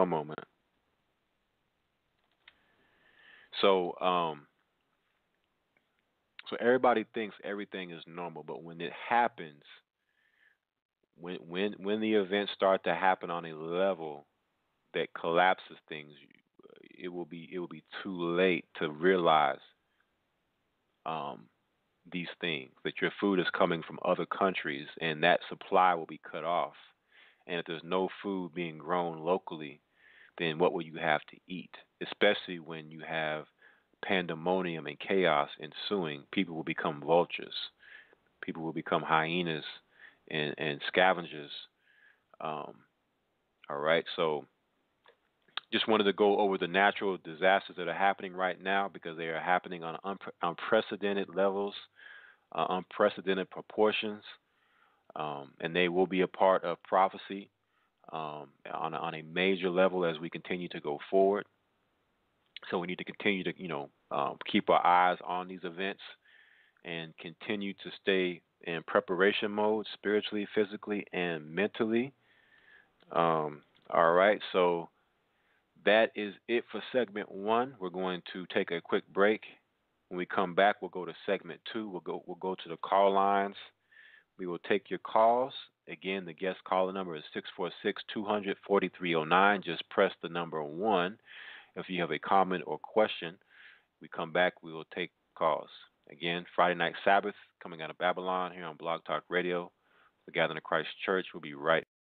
Moment. So, um, so everybody thinks everything is normal, but when it happens, when when when the events start to happen on a level that collapses things, it will be it will be too late to realize um, these things that your food is coming from other countries and that supply will be cut off. And if there's no food being grown locally, then what will you have to eat? Especially when you have pandemonium and chaos ensuing, people will become vultures. People will become hyenas and, and scavengers. Um, all right, so just wanted to go over the natural disasters that are happening right now because they are happening on unprecedented levels, uh, unprecedented proportions, um, and they will be a part of prophecy um, on, a, on a major level as we continue to go forward. So we need to continue to, you know, um, keep our eyes on these events and continue to stay in preparation mode spiritually, physically, and mentally. Um, all right, so that is it for segment one. We're going to take a quick break. When we come back, we'll go to segment two. We'll go we'll go to the call lines. We will take your calls. Again, the guest caller number is 646-200-4309. Just press the number one. If you have a comment or question, we come back, we will take calls. Again, Friday Night Sabbath coming out of Babylon here on Blog Talk Radio. The Gathering of Christ Church will be right